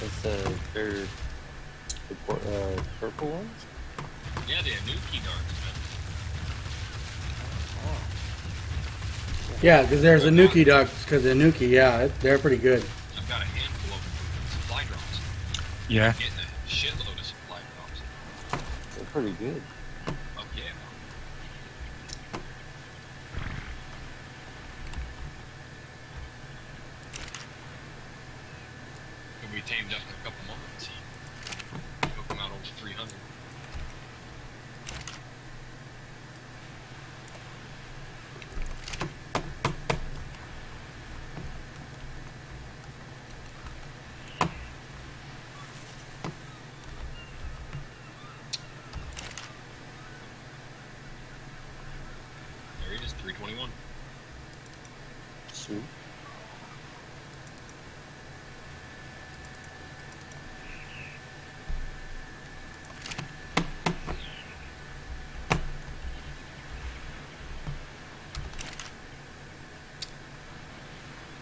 That's the they're the uh, purple ones? Yeah, the Nuki darts. Oh. Yeah, because there's a Nuki ducks. Because the Nuki, yeah, they're pretty good. I've got a handful of supply drops. Yeah. Getting a shitload of supply drops. They're pretty good. Fuck yeah. Could be tamed up in a couple months. Hook them out over 300. There it is, 321. Sweet.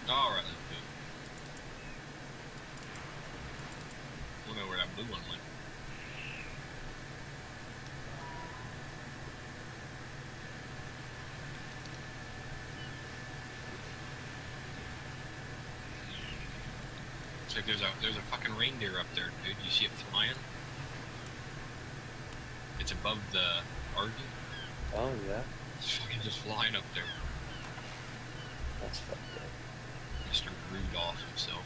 Alright, let's do it. We'll know where that blue one went. It's like there's a there's a fucking reindeer up there, dude. You see it flying? It's above the RV. Oh, yeah. It's fucking just flying up there. That's fucked up. Mr. Rudolph himself.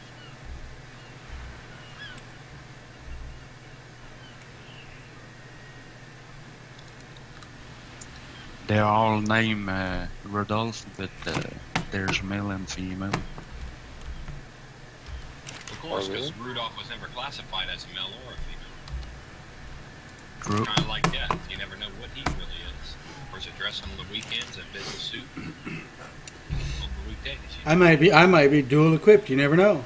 They all name uh, Rudolph, but uh, there's male and female. Course, because? Rudolph was never classified as a male or a female. True. Kind of like death. You never know what he really is. Or is it dressed on the weekends, a business suit? on the weekdays. You I might be, I might be dual equipped. You never know.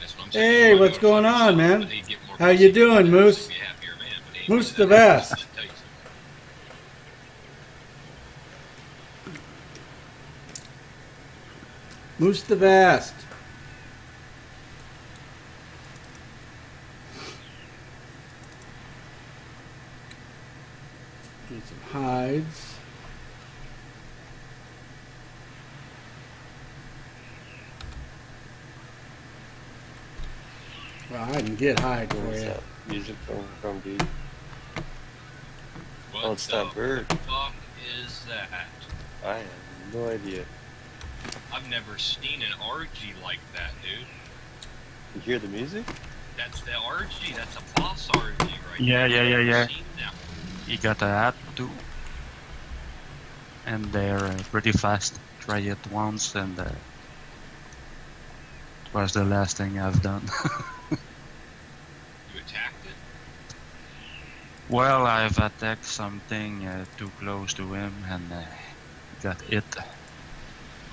That's what I'm saying. Hey, You what's going on, man? but he'd get more How you doing, Moose? just be a happier man, but he ain't Moose the best. happy, I'll tell you something. Moose the Vast. Need some hides. Well, I can get high, for Where's you. that music coming from, dude? What Oh, it's the that bird. fuck is that? I have no idea. I've never seen an RG like that, dude. You hear the music? That's the RG. That's a boss RG right Yeah, there. yeah, I've yeah, yeah. seen. You got that too. And they're uh, pretty fast. Try it once and uh, it was the last thing I've done. You attacked it. well, I've attacked something uh, too close to him and uh, got hit.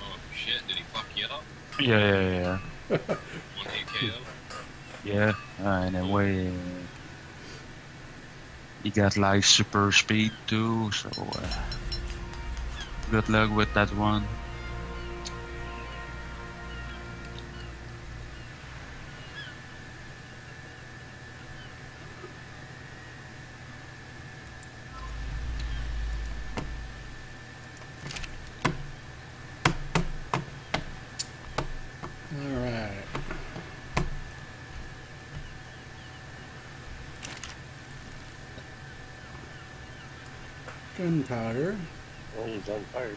Oh shit! Did he fuck you up? Yeah, yeah, yeah. One hit KO. Yeah, uh, in a way, uh, he got like super speed too, so uh, good luck with that one. All right. Gunpowder, Oh, he's on fire.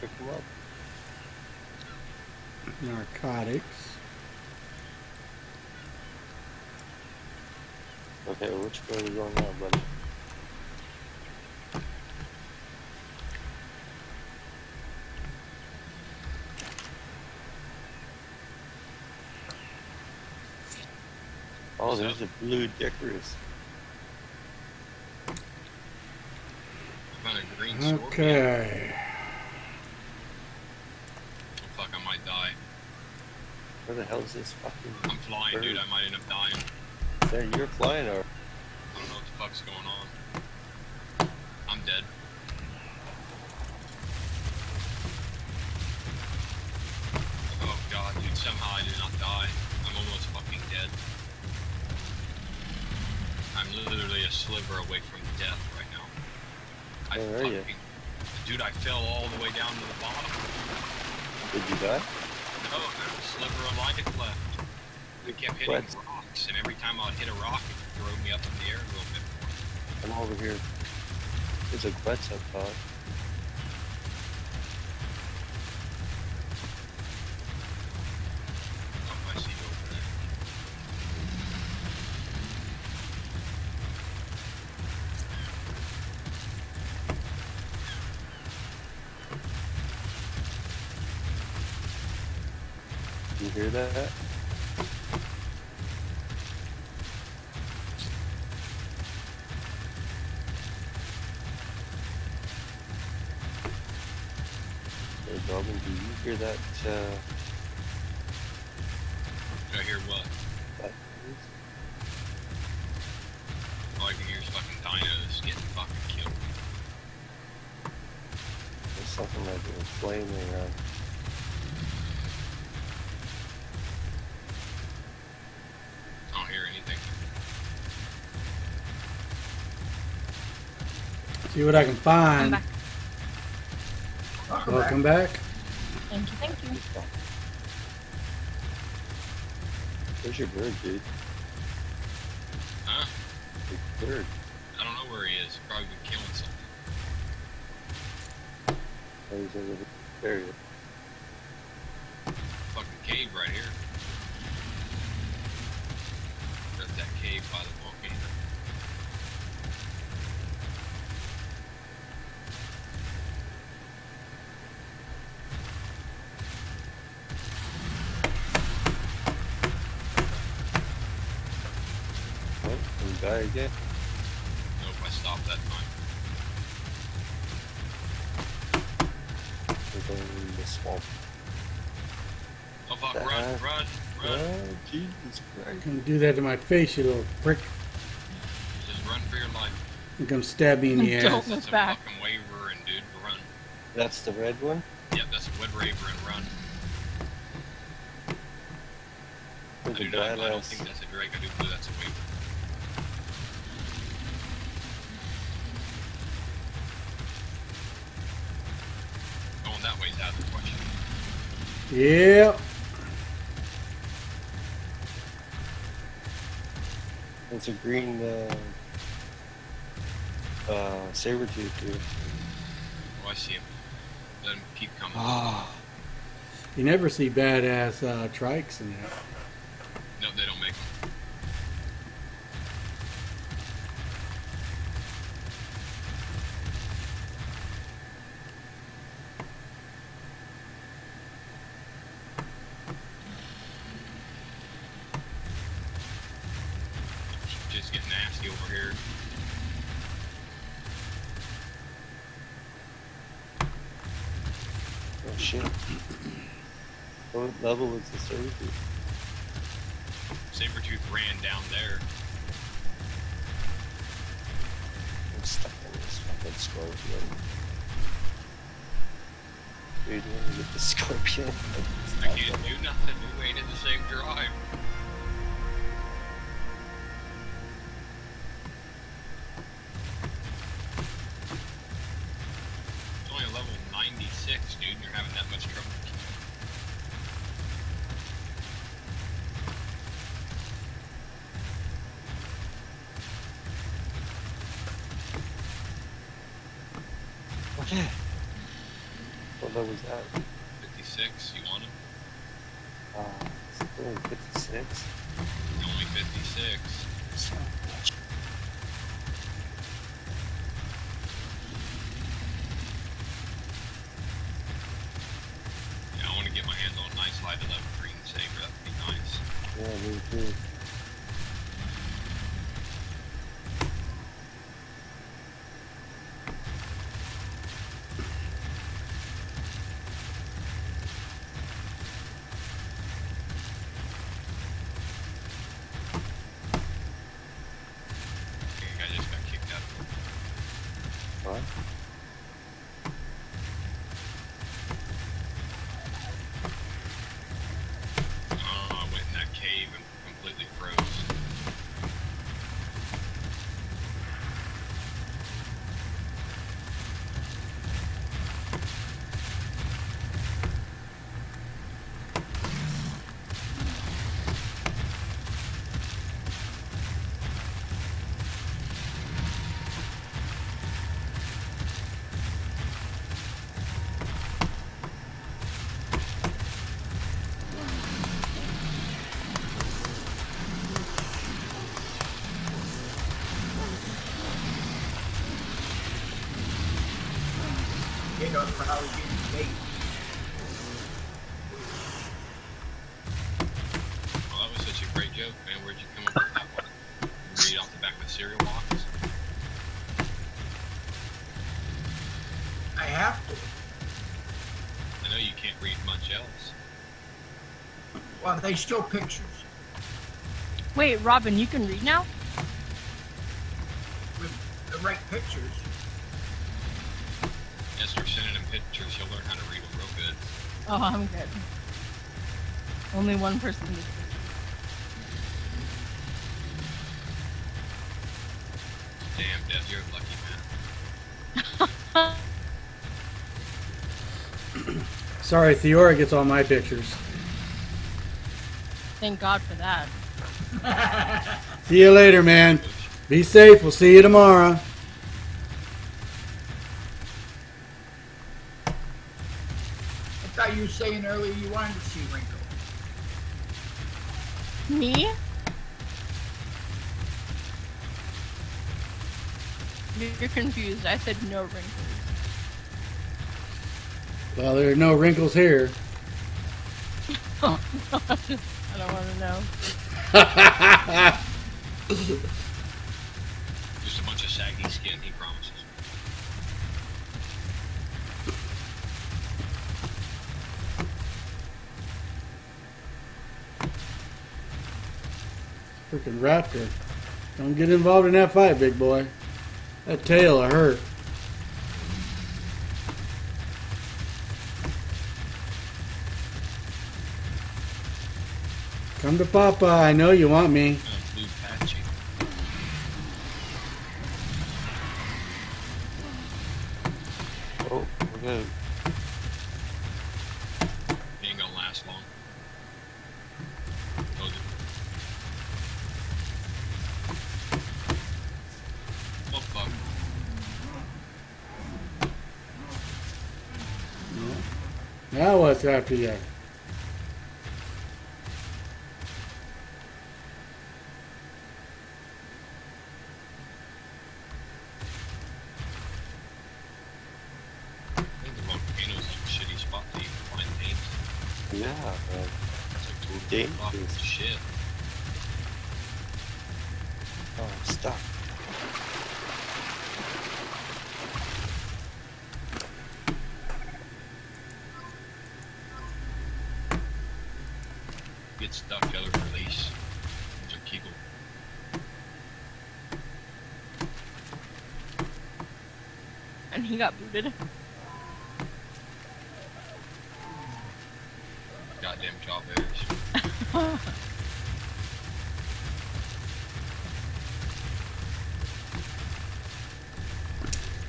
Pick him up. narcotics, Okay, which way are we going now, buddy? Oh, there's a blue Decorus. I found a green. Okay. Oh, fuck, I might die. Where the hell is this fucking? I'm flying, dude. I might end up dying. There, you're flying, or I don't know what the fuck's going on. I Where are fucking... you? Dude, I fell all the way down to the bottom. did you die? No, there's a sliver of life left. I kept hitting What? rocks, and every time I'd hit a rock, it throw me up in the air a little bit more. I'm over here. There's a Quetz up top. See what I can I'm find. back. Welcome Welcome back. Thank you, thank you. Where's your bird, dude? Huh? Your bird. I don't know where he is. Probably been killing something. Oh, he's over there. There he is. That to my face, you little prick. Just run for your life. You come stab me in the Don't ass. look It's a back. fucking Wyvern and dude, run. That's the red one? Yeah, that's a wood raver and run. I There's a do not, I don't think that's a drake, I do believe that's a Wyvern. Going that way's out of the question. Yep. It's a green uh, uh, saber tooth, dude. Oh, I see him. Let him keep coming. Ah. You never see badass uh, trikes in that. Shit. What level is the saber tooth? Sabretooth ran down there. I'm stuck in this fucking scorpion. Dude, you wanna get the scorpion? I can't do nothing. We ain't in the same drive. They show pictures Wait, Robin, you can read now? with the right pictures. As they're sending him pictures, he'll learn how to read them real good. Oh, I'm good. Only one person needs Damn, Death, you're a lucky man. Sorry, Theora gets all my pictures. Thank God for that. See you later, man. Be safe. We'll see you tomorrow. I thought you were saying earlier you wanted to see Wrinkle. Me? You're confused. I said no wrinkles. Well, there are no wrinkles here. Oh, know. Just a bunch of saggy skin, he promises. Freaking raptor. Don't get involved in that fight, big boy. That tail will hurt. Come to Papa. I know you want me. Oh, we're gonna He ain't gonna last long. Told. Oh fuck. Now what's after you? He got booted. Goddamn job errors.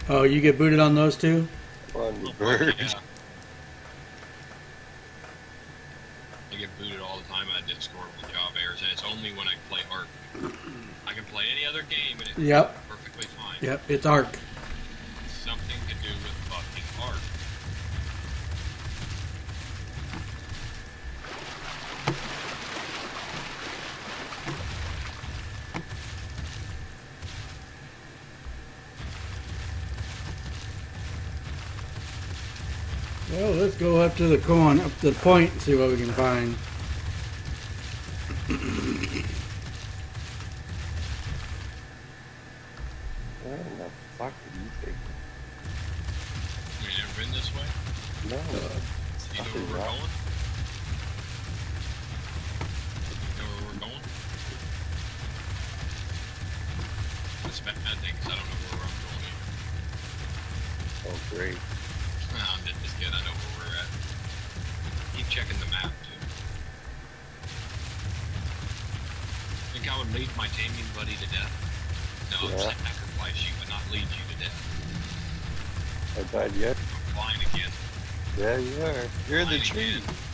Oh, you get booted on those two? On the Oh, yeah. I get booted all the time at Discord with job errors, and it's only when I play Ark. I can play any other game and it's Yep. perfectly fine. Yep, it's Ark. Let's go up to the corn, up to the point, and see what we can find. the tree.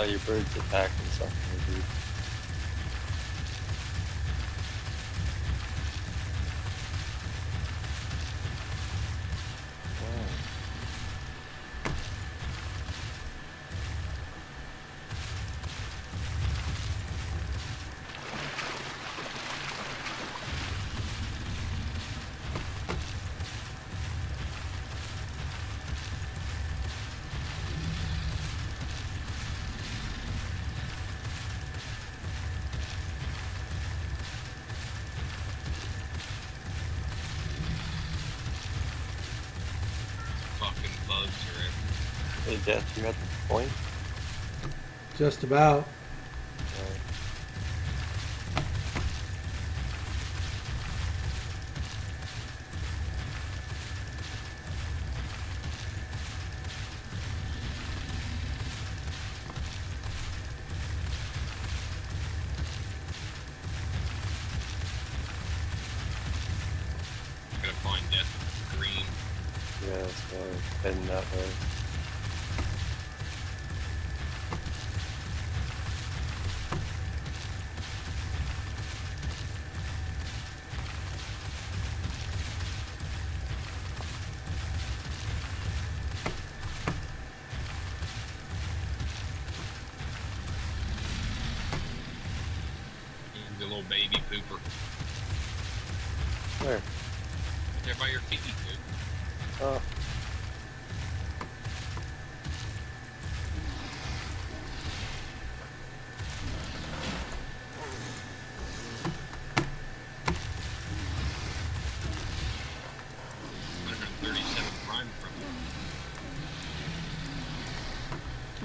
how your birds attack. death here at this point? Just about.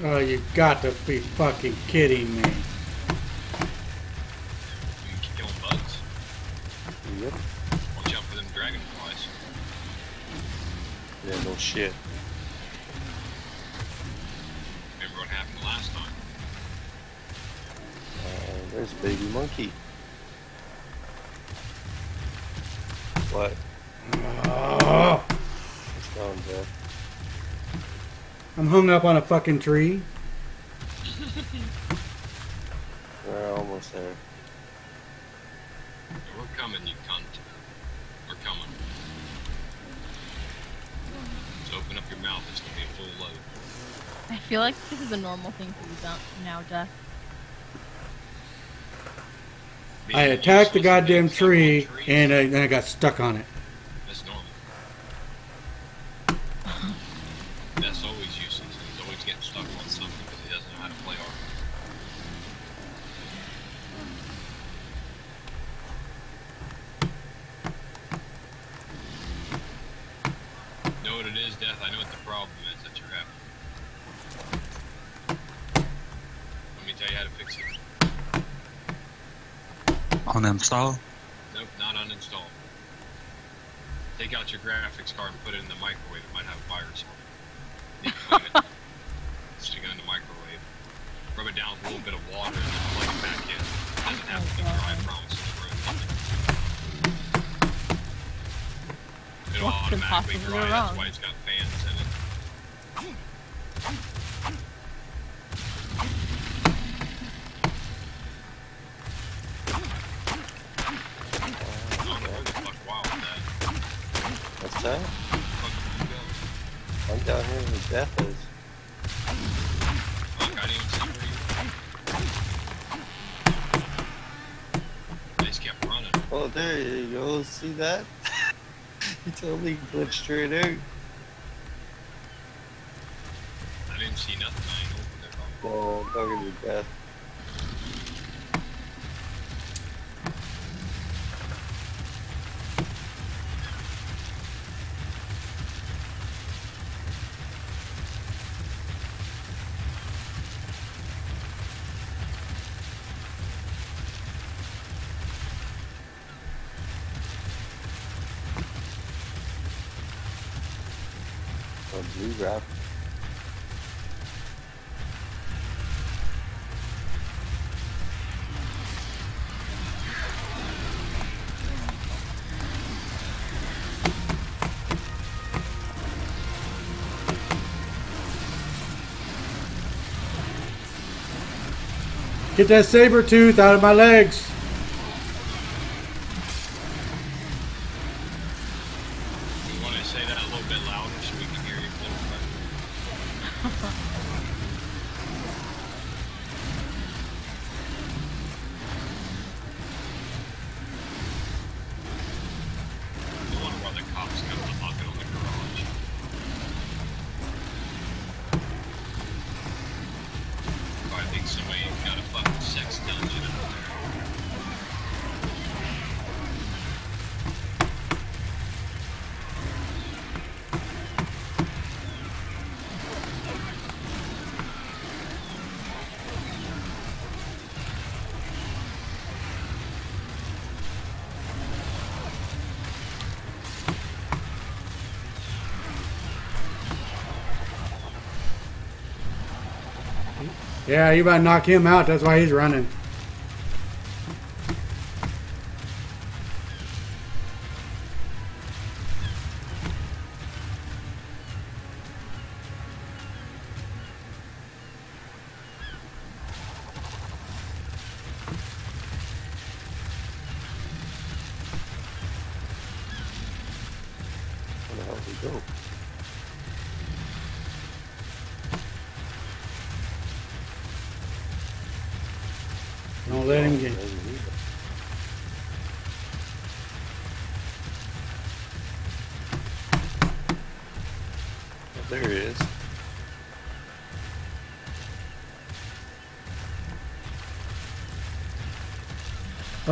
Oh, you got to be fucking kidding me. hung up on a fucking tree? We're almost there. We're coming, you cunt. We're coming. Just open up your mouth, it's gonna be a full load. I feel like this is a normal thing for you now, Jeff. I attacked the goddamn tree, tree, and I, then I got stuck on it. style. see that? he totally glitched right out. Get that saber tooth out of my legs. Yeah, you about to knock him out. That's why he's running.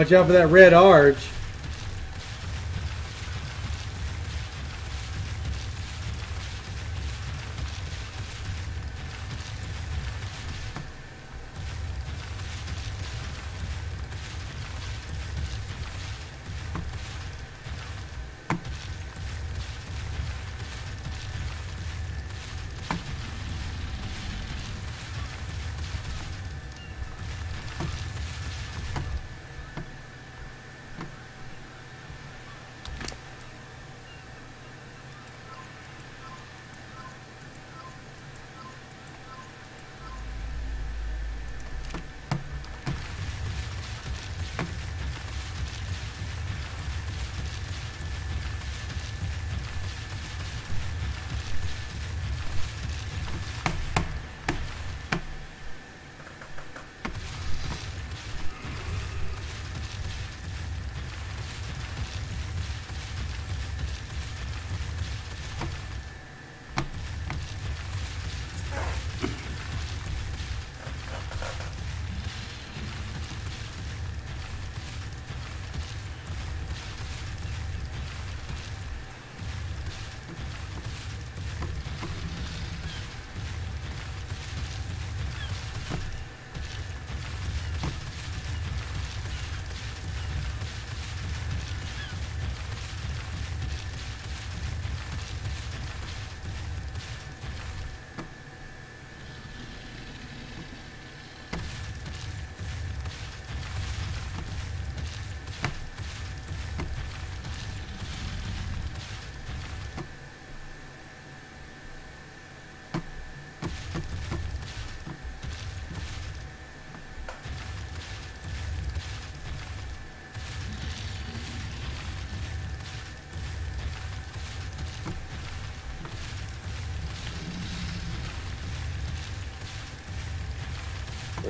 Watch out for that red arch.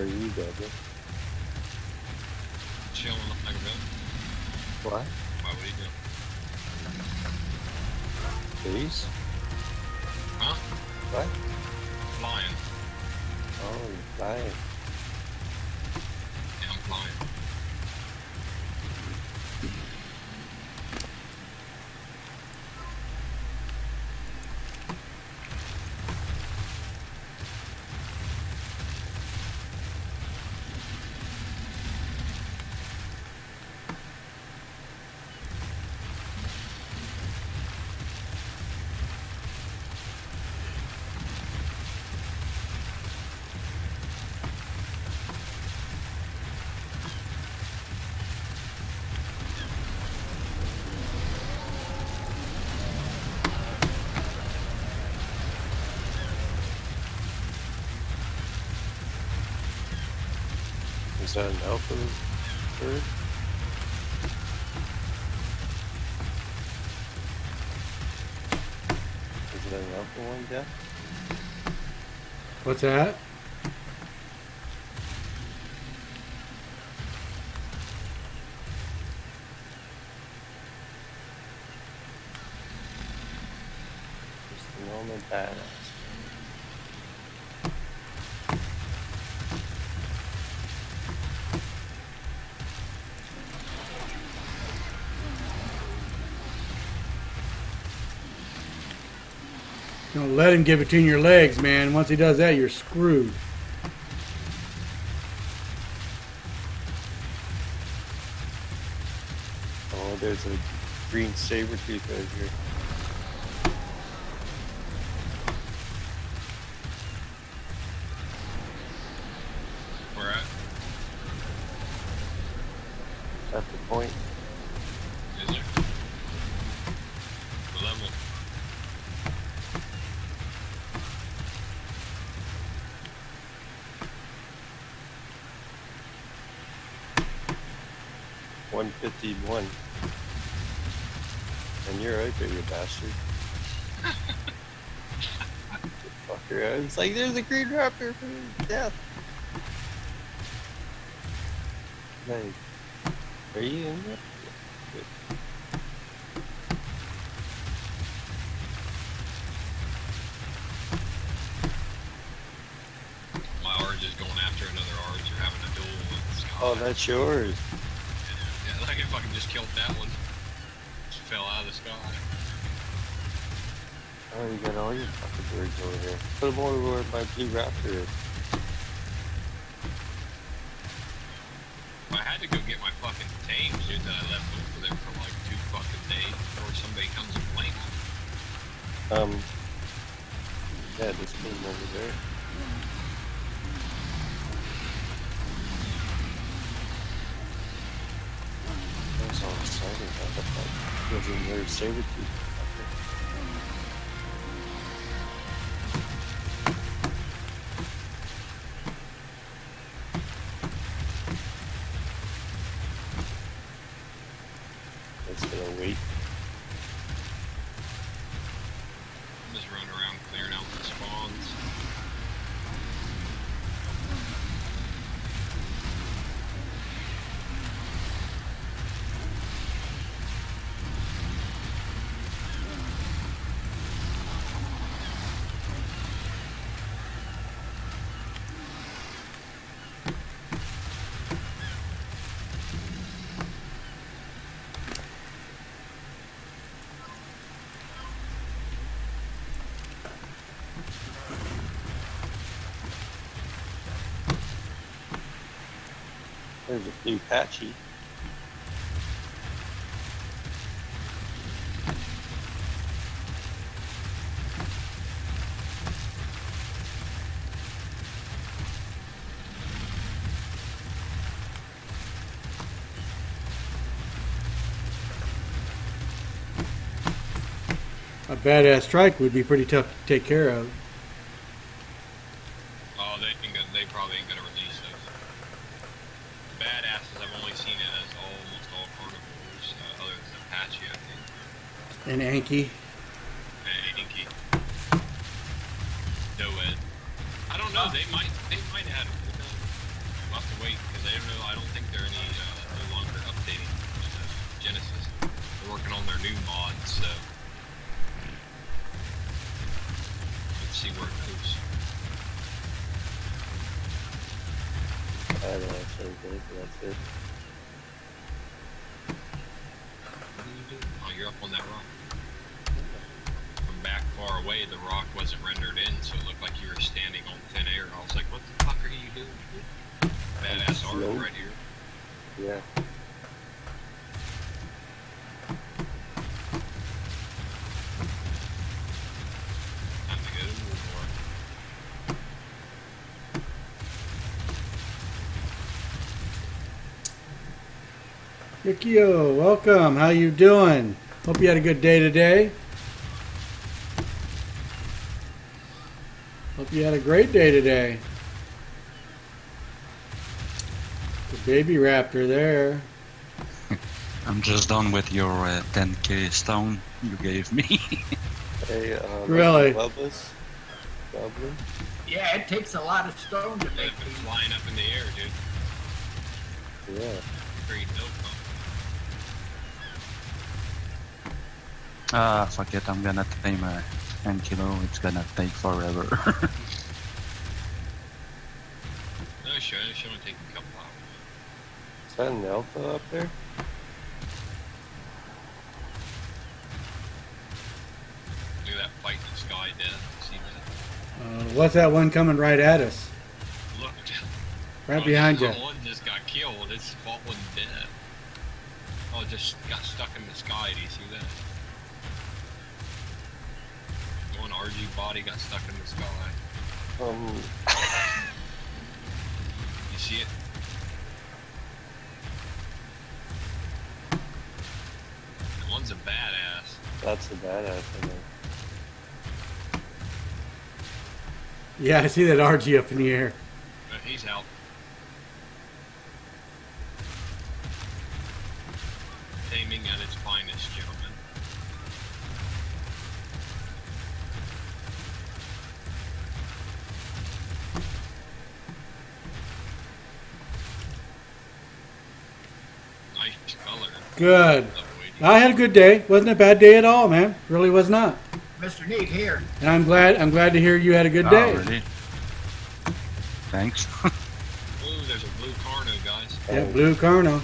Where are you go, Is that an alpha bird? Is that an alpha one, Jeff? What's that? Let him get between your legs, man. Once he does that, you're screwed. Oh, there's a green saber tooth over here. One. And you're right there, you bastard. Fucker. I was like, there's a green raptor for death. Like, are you in there? My orange is going after another orange. You're having a duel with Oh, that's yours. Got all your fucking birds over here. Put them over where my blue raptor is. Blue Pachy. A badass strike would be pretty tough to take care of. I don't know, so good, but that's it. What are you doing? Oh, you're up on that rock. From back far away, the rock wasn't rendered in, so it looked like you were standing on thin air. I was like, what the fuck are you doing? Badass art right here. Yeah. Yukio, welcome. How you doing? Hope you had a good day today. Hope you had a great day today. The baby raptor there. I'm just done with your uh, 10k stone you gave me. Hey, um, Really? Bubba's. Bubbly. Yeah, it takes a lot of stone to They've make been these. flying up in the air, dude. Yeah. Pretty dope, huh? Ah, fuck it, I'm gonna tame a 10 kilo. It's gonna take forever. No, sure, it should only take a couple hours. Is that an alpha up there? Look at that fight in the sky, death. See? Uh, what's that one coming right at us? Look. Right Oh, behind you. that One just got killed. It's fallen dead. Oh, it just got stuck in the sky. Do you see that? Argy body got stuck in the sky. Um, You see it? That one's a badass. that's a badass. I know. Yeah, I see that Argy up in the air. But he's out. Good. Love the way I had a good day. Wasn't a bad day at all, man. Really was not. Mr. Neat, here. And I'm glad. I'm glad to hear you had a good day. Oh, really? Thanks. Ooh, there's a blue Carno, guys. Yeah, blue Carno.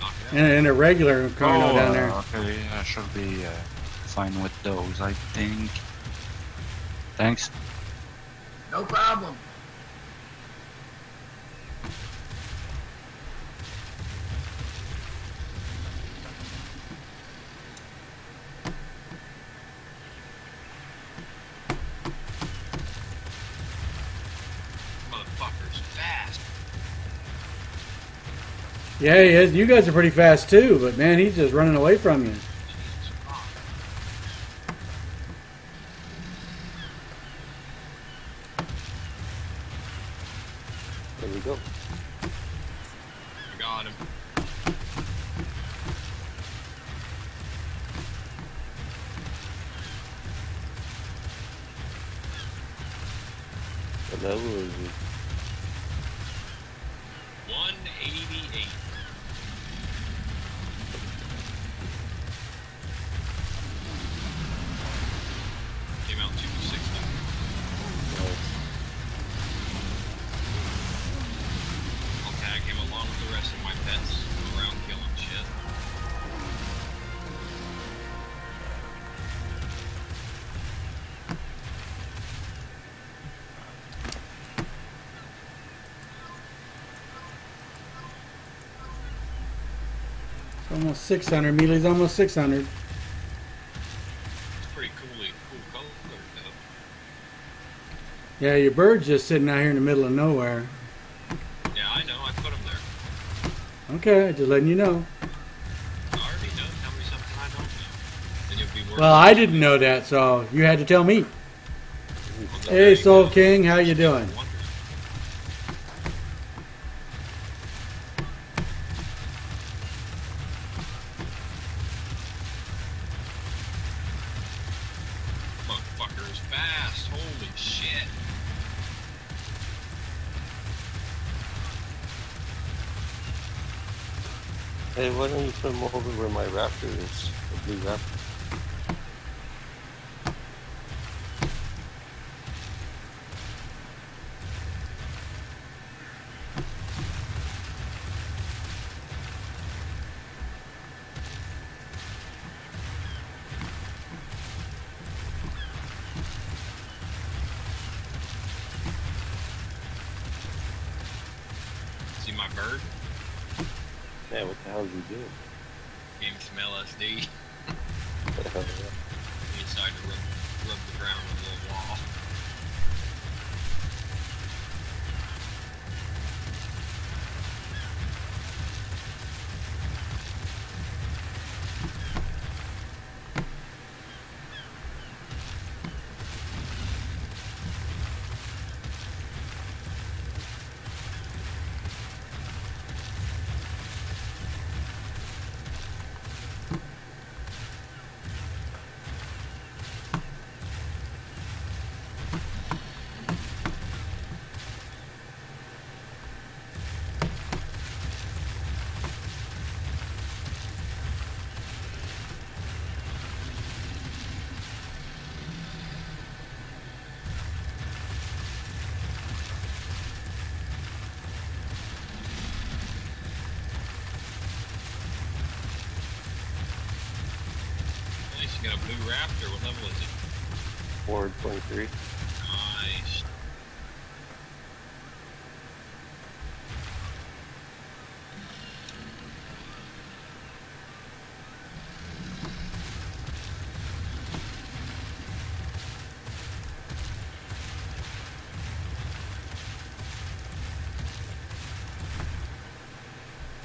Knock it out. And, and a regular Carno oh, down there. uh, okay, I should be uh, fine with those, I think. Thanks. No problem. Yeah, he is. You guys are pretty fast too, but man, he's just running away from you. 600. Mealy's almost 600. It's pretty cool, cool color though. Yeah, your bird's just sitting out here in the middle of nowhere. Yeah, I know. I put him there. Okay, just letting you know. I already know. Tell me something I don't know. Then you'll be worried. Well, I didn't know that, so you had to tell me. Well, Hey, Soul go. King, how you doing? Got a blue raptor. What level is it? 423. Nice.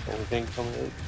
Anything coming out?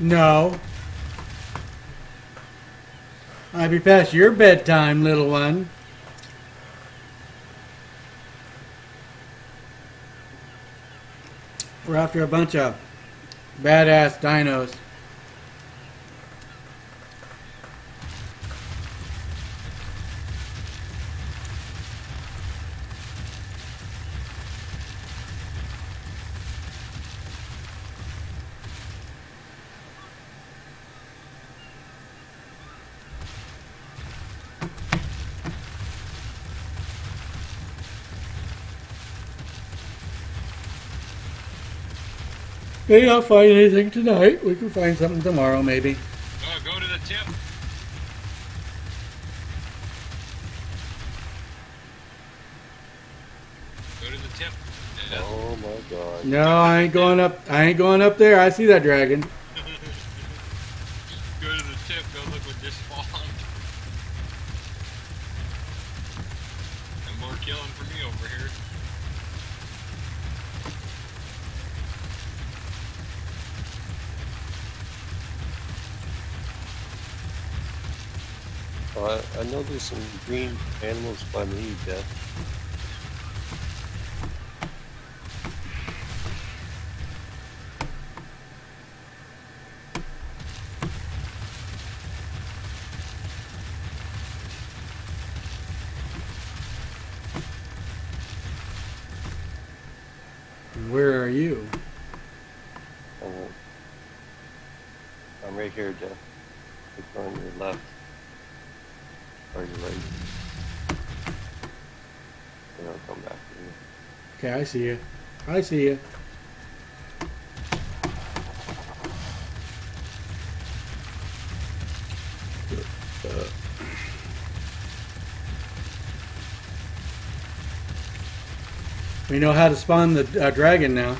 No. I'd be past your bedtime, little one. We're after a bunch of badass dinos. May not find anything tonight. We can find something tomorrow, maybe. Oh, go to the tip. Go to the tip. Yeah. Oh my god. No, I ain't going up. I ain't going up there. I see that dragon. Go to the tip. Go look what just spawned. And more killing for me over here. Uh, I know there's some green animals by me, Death. Where are you? Uh, I'm right here, Death. Look on your left. Or your right. And I'll come back to you. Okay, I see you. I see you. We know how to spawn the uh, dragon now.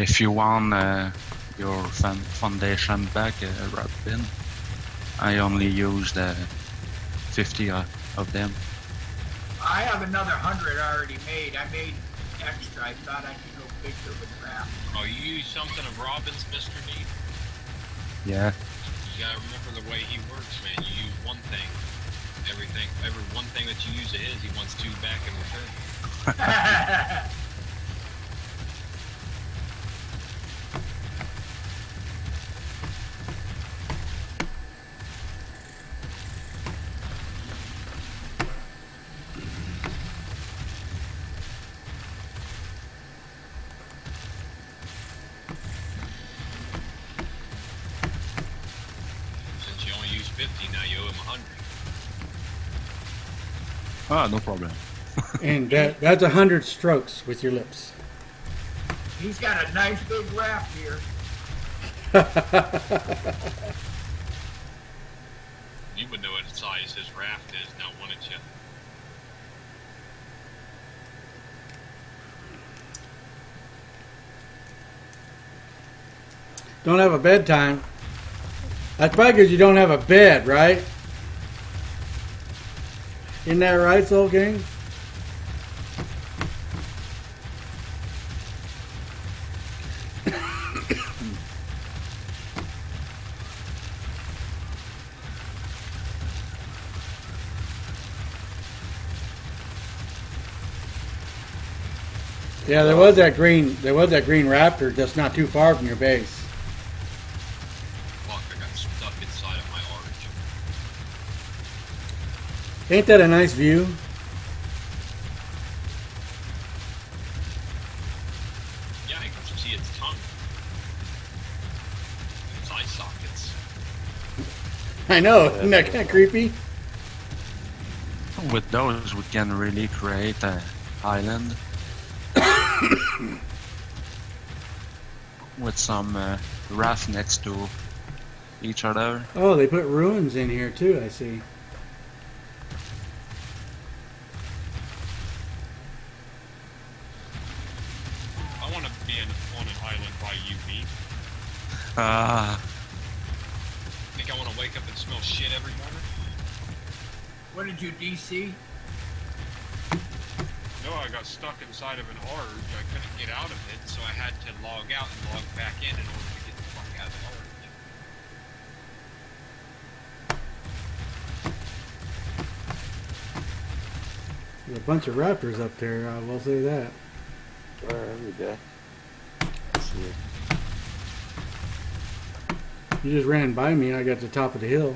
If you want uh, your foundation back, uh, Robin, I only used uh, 50 uh, of them. I have another hundred already made. I made extra. I thought I could go bigger with raft. Oh, you use something of Robin's, Mr. Neat? Yeah. You gotta remember the way he works, man. You use one thing. Everything, every one thing that you use of his, he wants two back in return. Ah, no problem. And that that's a hundred strokes with your lips. He's got a nice big raft here. You would know what size his raft is now, wouldn't you? Don't have a bedtime. That's probably because you don't have a bed, right? Isn't that right, Soul King? Yeah, there was that green. There was that green raptor just not too far from your base. Ain't that a nice view? Yeah, I can see its tongue. Its eye sockets. I know. Isn't that kind of creepy? With those, we can really create an island with some uh, raft next to each other. Oh, they put ruins in here too. I see. Ah, Think I want to wake up and smell shit every morning? What did you DC? No, I got stuck inside of an arch. I couldn't get out of it, so I had to log out and log back in in order to get the fuck out of the arch. There's a bunch of raptors up there. I will say that. Where are we there? You just ran by me. and I got to the top of the hill.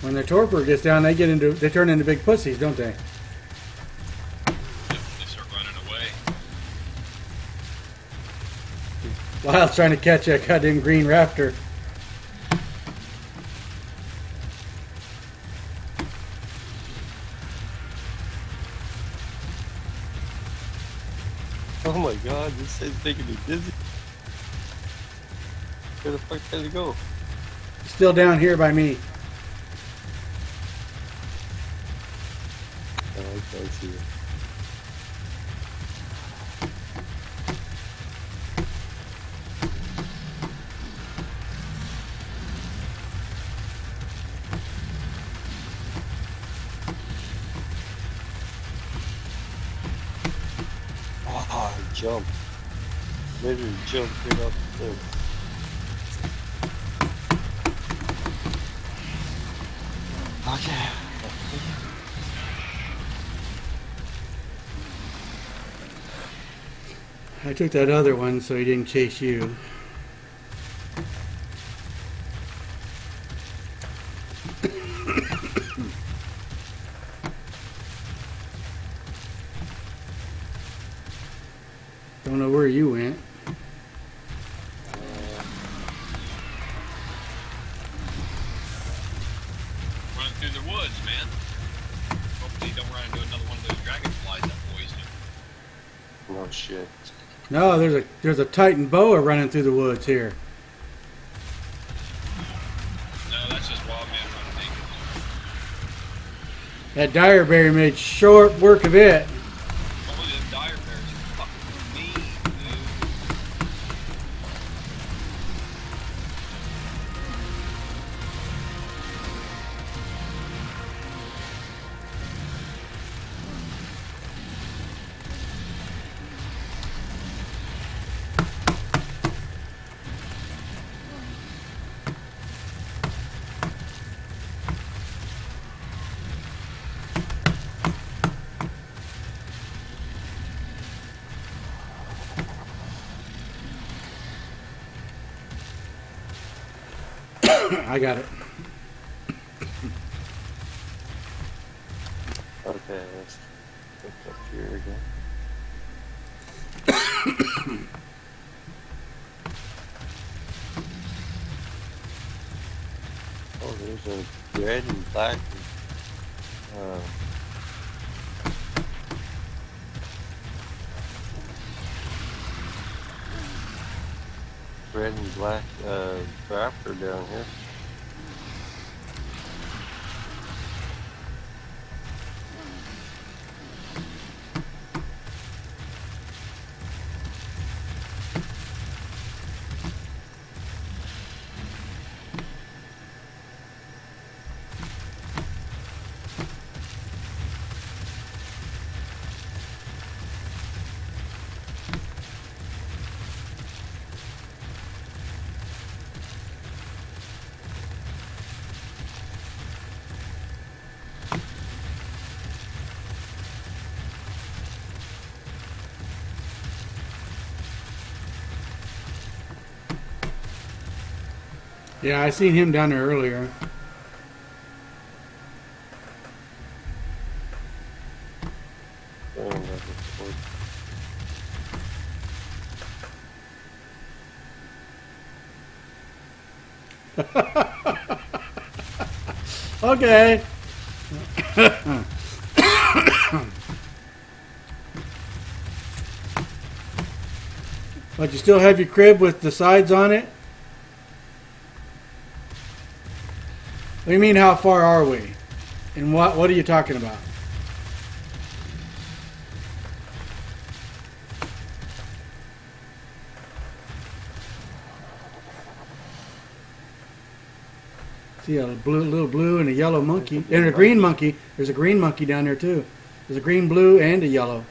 When the torpor gets down, they get into they turn into big pussies, don't they Lyle's trying to catch that goddamn green raptor. Oh my god, this thing's making me dizzy. Where the fuck did it go? Still down here by me. Oh, I can't see it. Okay. I took that other one so he didn't chase you. There's a Titanoboa running through the woods here. No, that's just wild man running naked. That Direbear made short work of it. Okay, let's look up here again. oh, there's a red and black. Uh, red and black uh, down here. Yeah, I seen him down there earlier. Oh, Okay. but you still have your crib with the sides on it? Do you mean how far are we? And what what are you talking about? See a blue, little blue and a yellow monkey, and a green monkey. There's a green monkey down there too. There's a green, blue, and a yellow.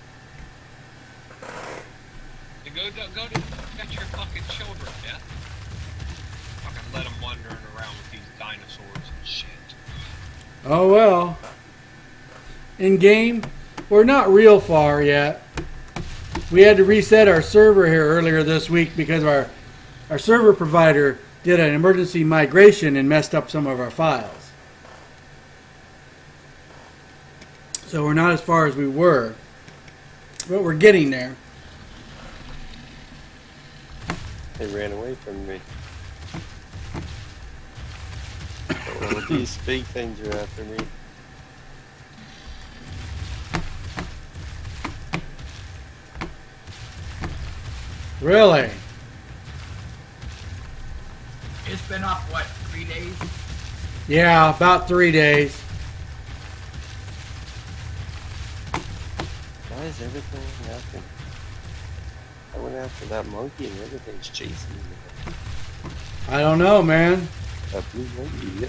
In game, we're not real far yet. We had to reset our server here earlier this week because our our server provider did an emergency migration and messed up some of our files. So we're not as far as we were. But we're getting there. They ran away from me. These big things are after me. Really? It's been up, what, three days? Yeah, about three days. Why is everything happening? I went after that monkey and everything's chasing me. I don't know, man. That blue monkey,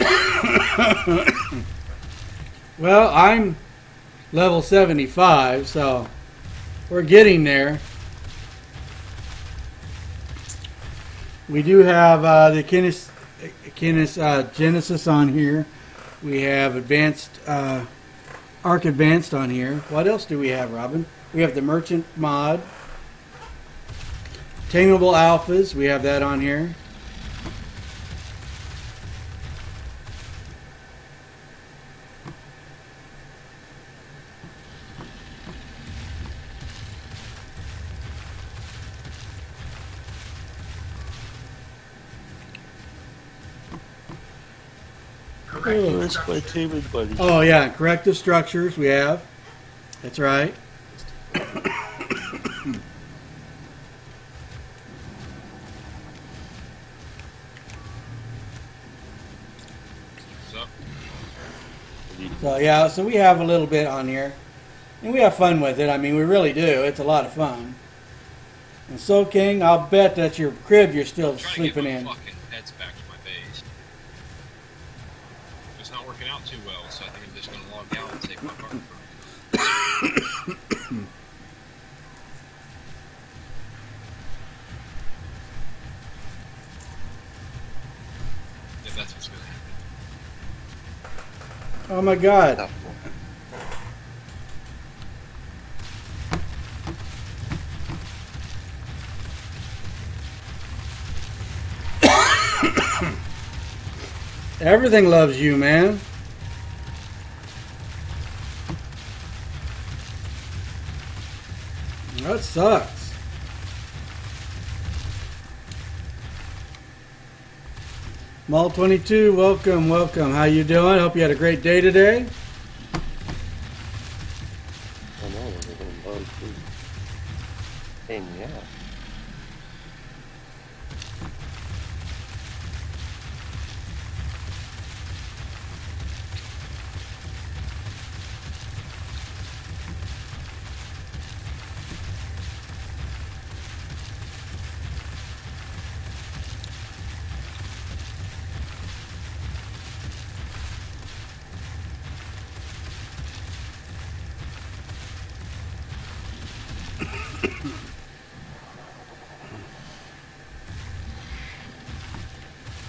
yeah. Well, I'm level 75, so we're getting there. We do have uh, the Kinesis uh, Genesis on here. We have advanced uh, Ark Advanced on here. What else do we have, Robin? We have the Merchant mod. Tameable Alphas. We have that on here. Oh, that's my teaming buddy. Oh yeah, corrective structures we have. That's right. So, So yeah, so we have a little bit on here, and we have fun with it. I mean, we really do. It's a lot of fun. And so, King, I'll bet that your crib you're still sleeping in. fucking pets back to my base. It's not working out too well, so I think I'm just gonna log out and take my card from If that's what's gonna happen. Oh my God! Everything loves you, man. That sucks. Mall 22, welcome, welcome. How you doing? Hope you had a great day today.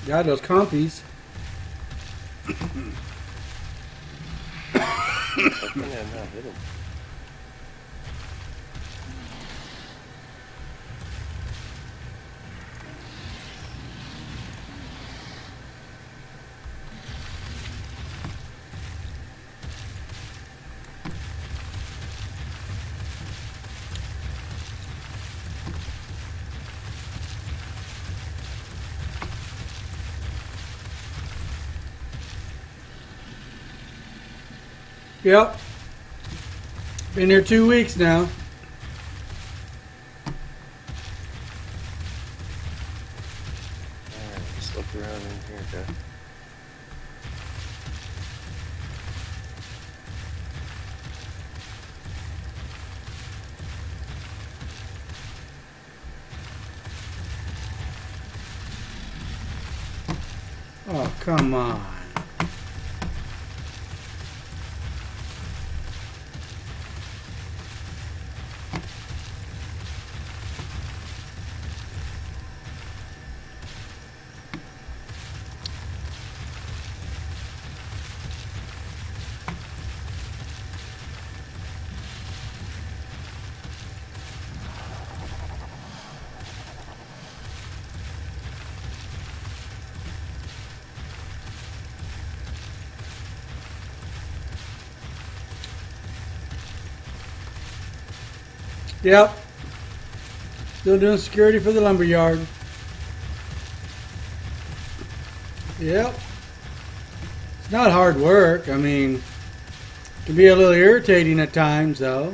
Got those compies. Not hit? Yep. Been here two weeks now. Yep. Still doing security for the lumber yard. Yep. It's not hard work. I mean, it can be a little irritating at times, though.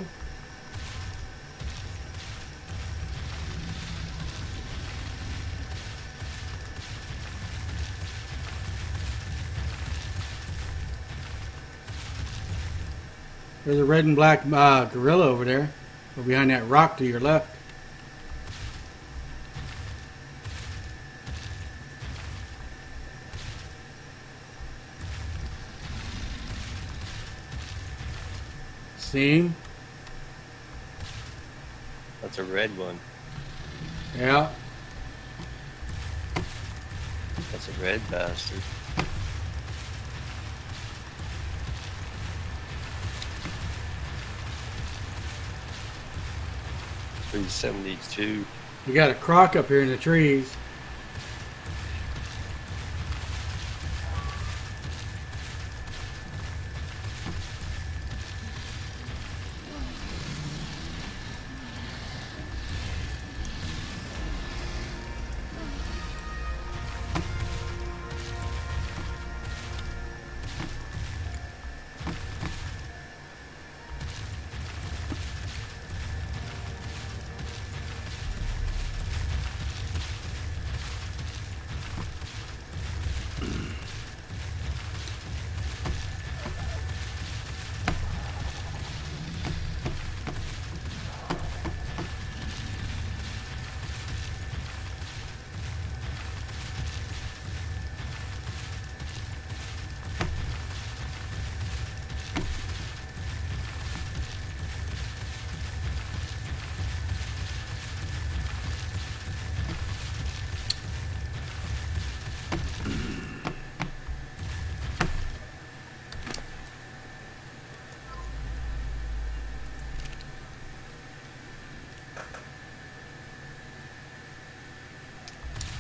There's a red and black uh, gorilla over there. Behind that rock to your left. 72. We got a croc up here in the trees.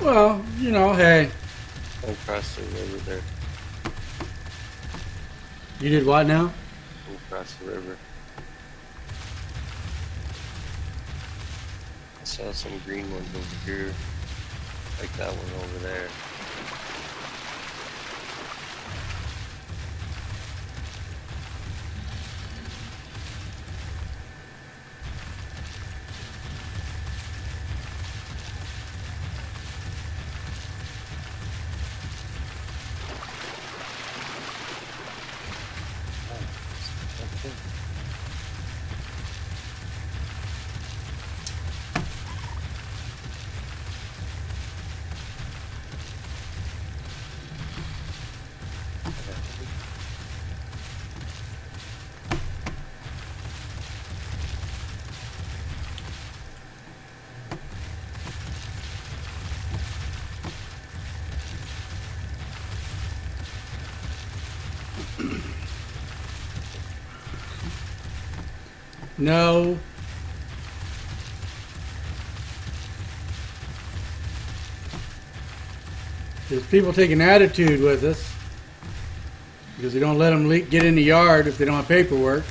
Well, you know, hey, Across the river there. you did what now? Across the river. I saw some green ones over here. Like that one over there. No. There's people taking attitude with us because we don't let them get in the yard if they don't have paperwork.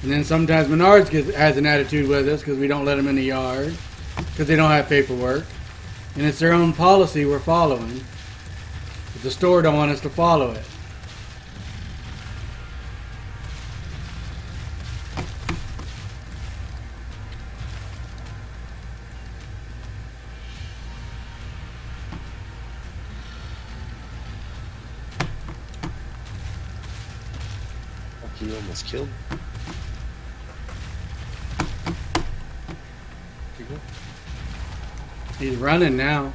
And then sometimes Menards gets, has an attitude with us because we don't let them in the yard because they don't have paperwork. And it's their own policy we're following. But the store don't want us to follow it. You almost killed. He's running now.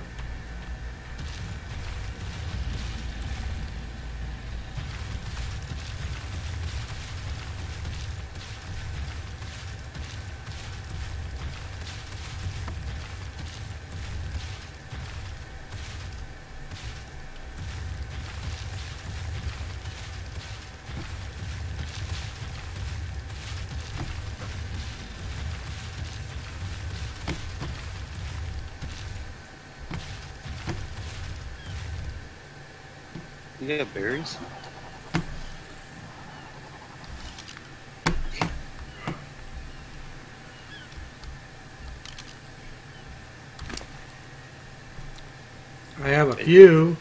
I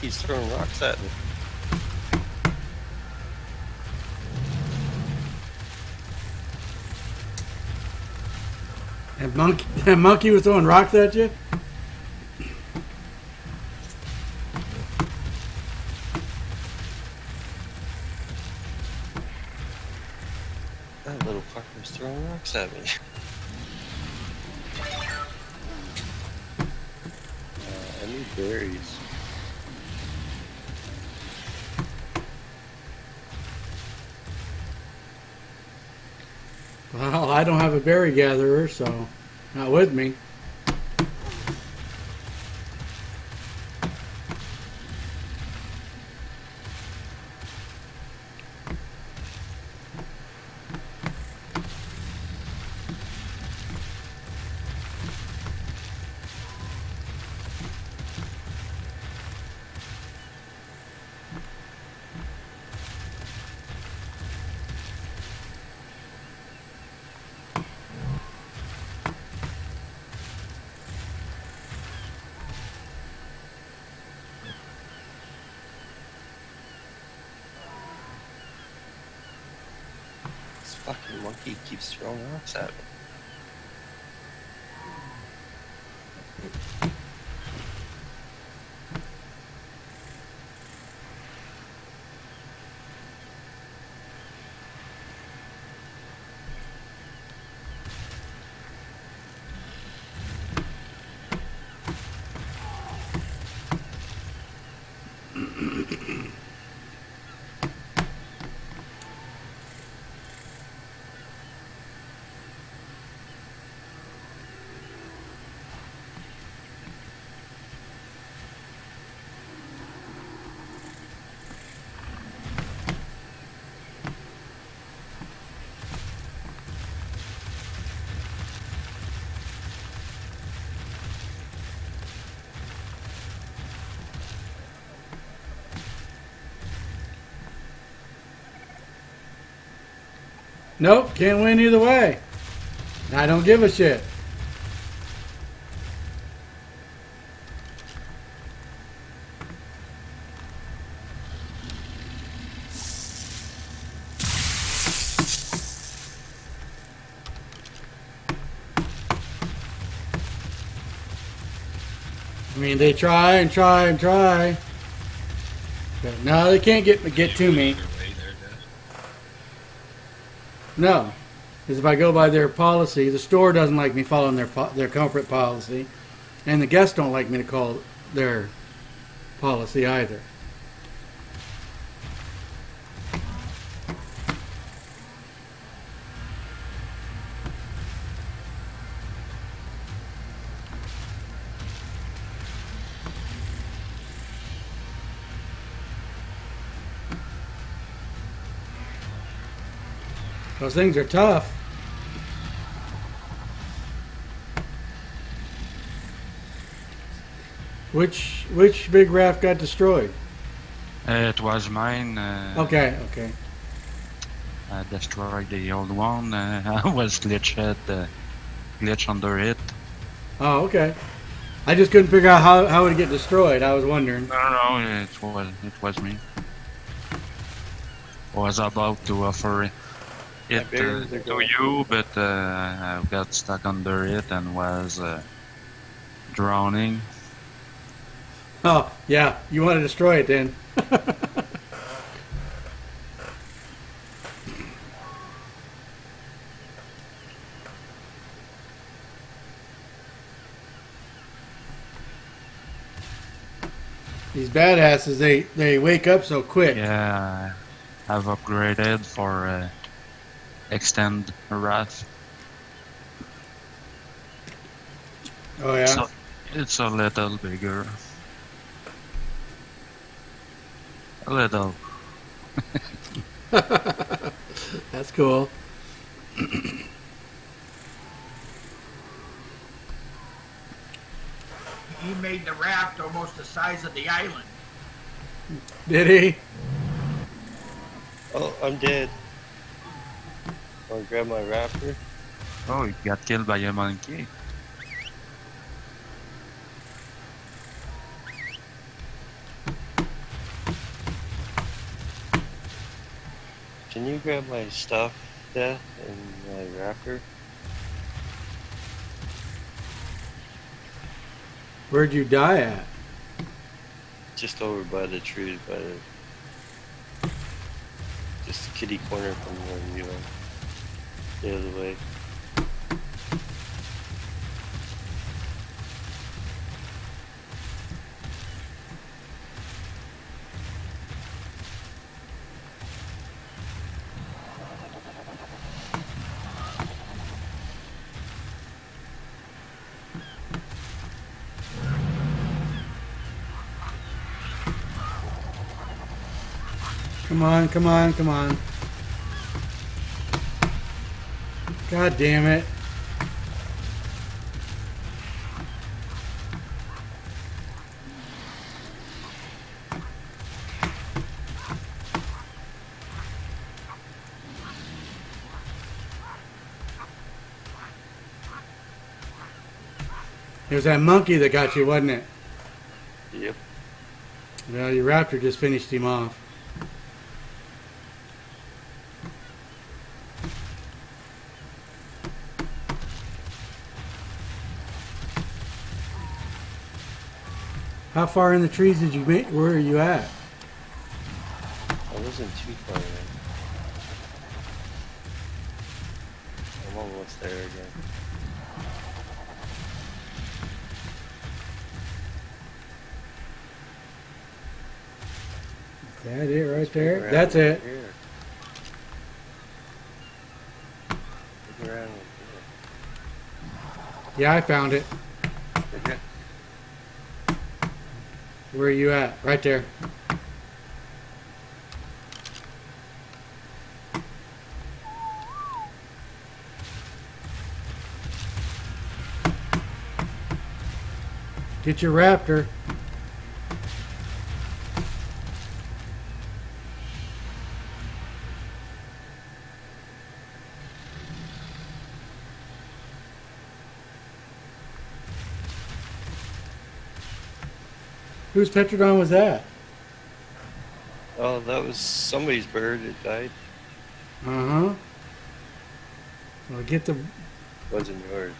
he's throwing rocks at me. That monkey, that monkey was throwing rocks at you? So not with me. Monkey keeps throwing rocks at me. Nope, can't win either way. I don't give a shit. I mean, they try and try and try. But no, they can't get get to me. Your way there, Dad. No, because if I go by their policy, the store doesn't like me following their their comfort policy, and the guests don't like me to call their policy either. Those things are tough. Which which big raft got destroyed? Uh, it was mine. Uh, Okay, okay. I destroyed the old one. Uh, I was glitched, uh, glitch under it. Oh, okay. I just couldn't figure out how how it would get destroyed. I was wondering. No, no, it was it was me. Was about to offer it uh, to you, but uh, I got stuck under it and was uh, drowning. Oh, yeah. You want to destroy it then? These badasses, they they wake up so quick. Yeah, I've upgraded for extend wrath. Oh yeah. So it's a little bigger. A little. That's cool. He made the raft almost the size of the island. Did he? Oh, I'm dead. Wanna grab my raptor? Oh, you got killed by a monkey. Can you grab my stuff, Death, and my raptor? Where'd you die at? Just over by the trees, by the just kitty corner from where you are. The other way. Come on, come on, come on. God damn it. It was that monkey that got you, wasn't it? Yep. Well, your raptor just finished him off. How far in the trees did you make? Where are you at? I wasn't too far away. I'm almost there again. Is that it right there? That's it. here. Look around over Yeah, I found it. here. Did ya? Where are you at? Right there. Get your raptor. Whose Pteranodon was that? Oh, that was somebody's bird that died. Uh huh. Well, get the. Wasn't yours.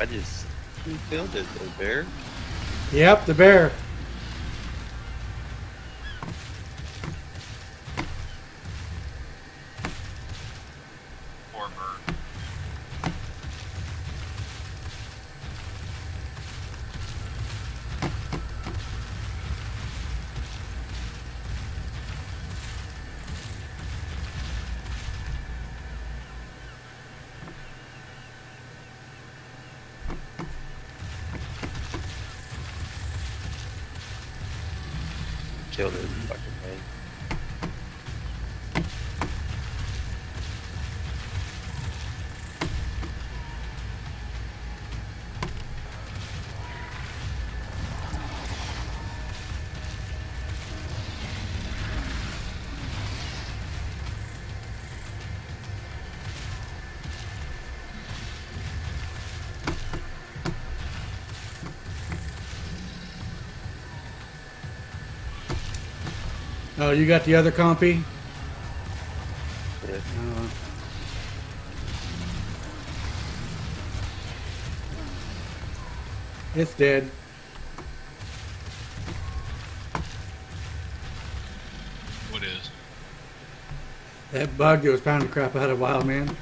I just who killed it? The bear? Yep, the bear. Oh, you got the other compy? Yeah. Uh, it's dead. What is? That bug that was pounding the crap out of Wild Man.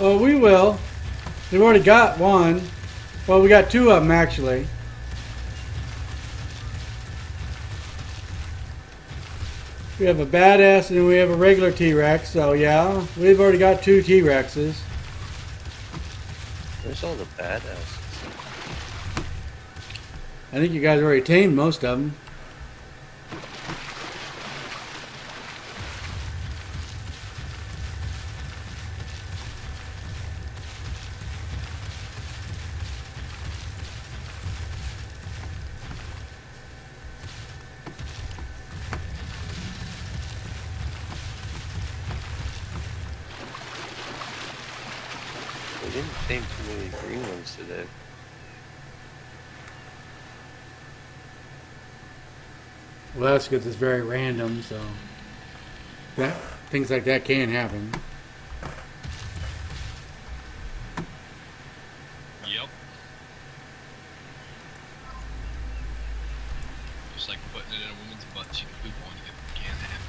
Oh, we will. We've already got one. Well, we got two of them actually. We have a badass and we have a regular T-Rex. So yeah, we've already got two T-Rexes. Where's all the badasses? I think you guys already tamed most of them. That's because it's very random, so that things like that can happen. Yep. Just like putting it in a woman's butt, she can poop on it. Can't happen.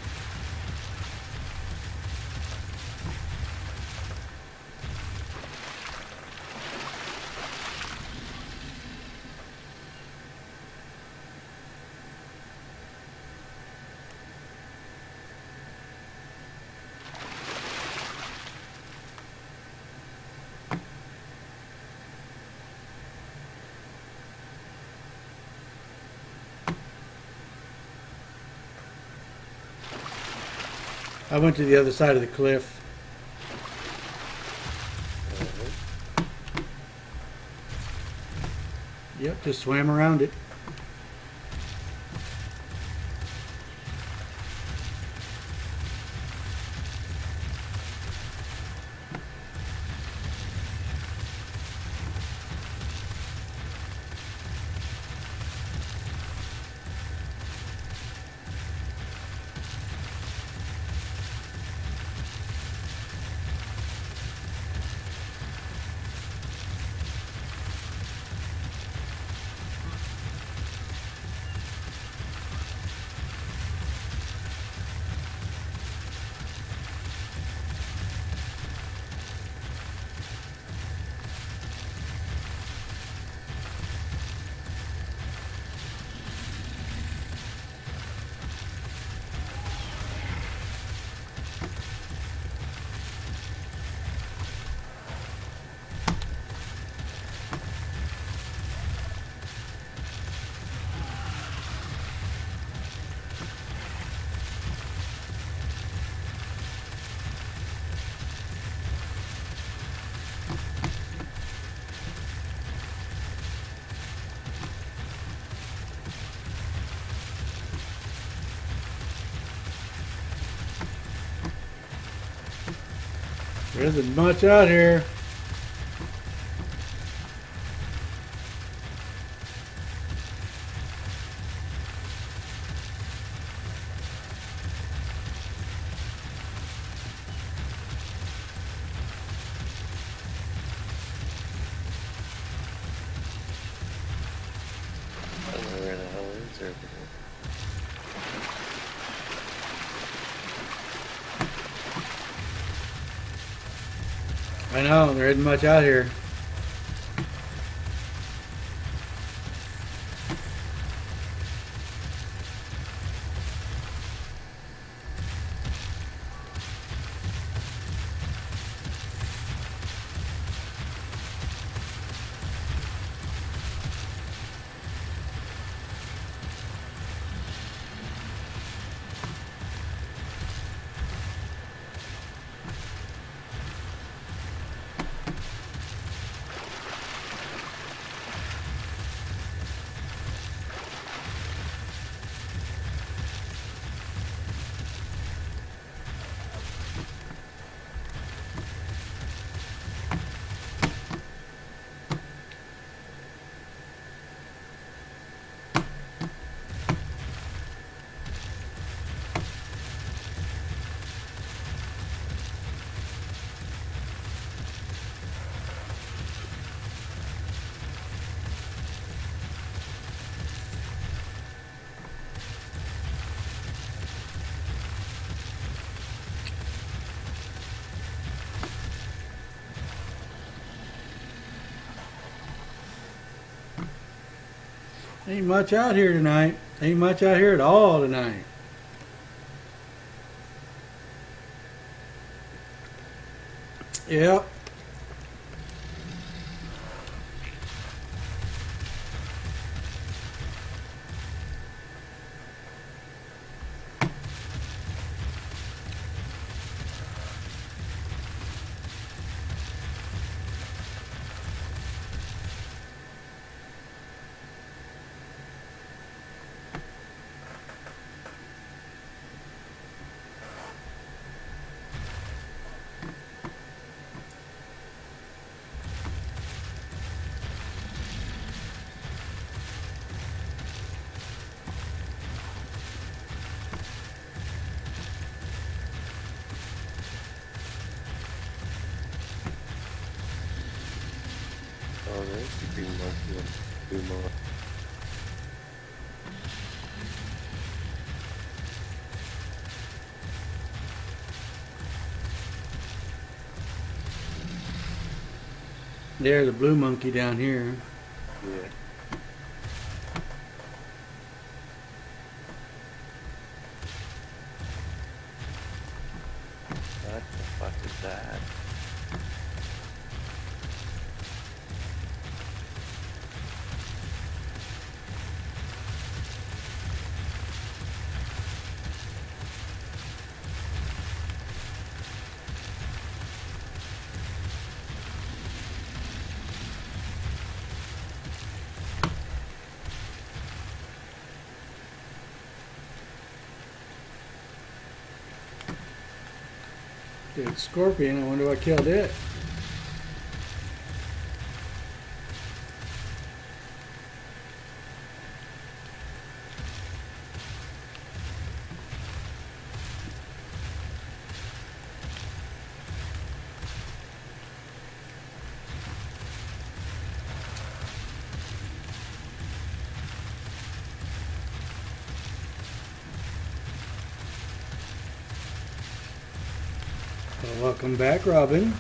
I went to the other side of the cliff. Yep, just swam around it. There isn't much out here. I know, there isn't much out here. Much out here tonight. Ain't much out here at all tonight. Yep. There's a blue monkey down here. Scorpion. I wonder what killed it. Welcome back, Robin.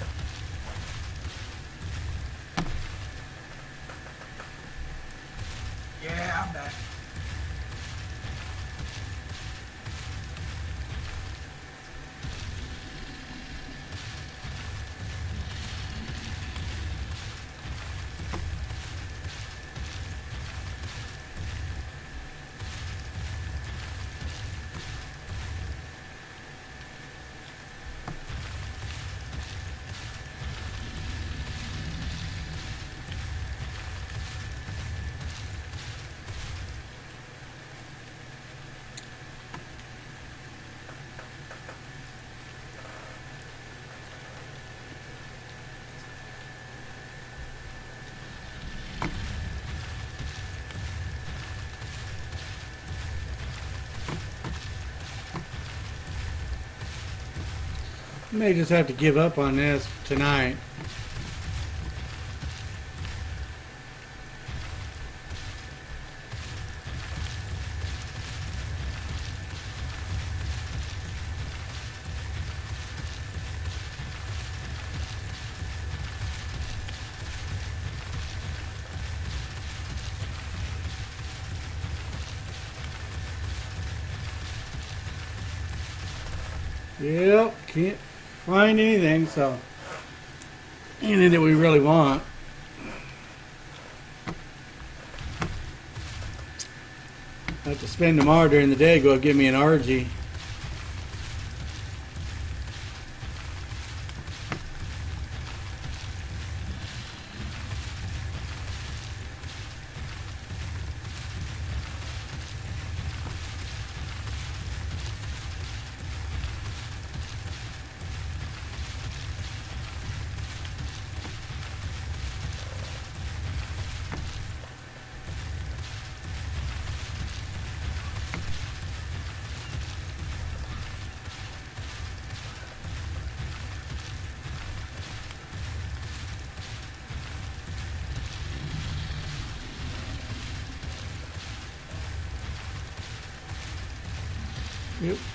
May just have to give up on this tonight. Find anything, so anything that we really want. I have to spend tomorrow during the day, go give me an Argy.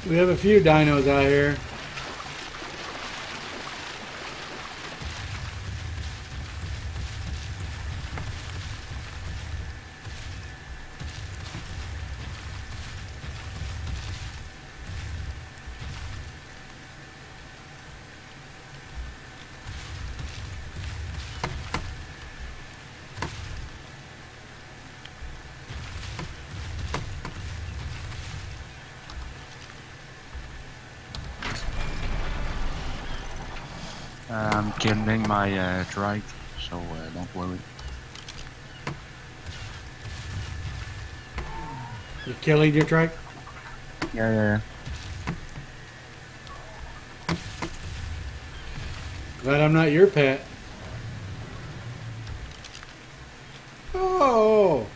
We have a few dinos out here. Killing my uh, trike, so uh, don't worry. You killing your trike? Yeah, yeah. Glad I'm not your pet. Oh,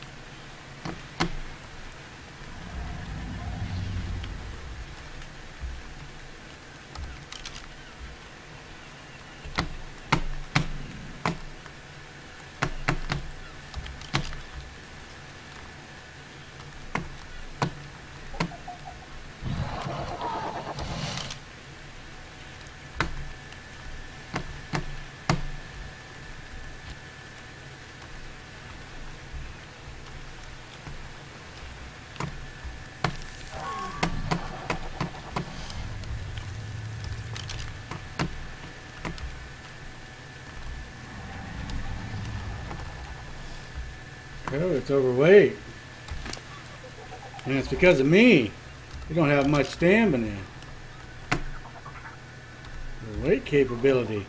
Oh, it's overweight. And it's because of me. You don't have much stamina. The weight capability.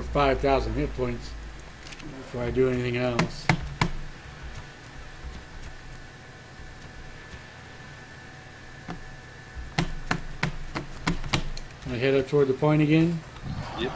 Over 5,000 hit points before I do anything else. I head up toward the point again. Yep.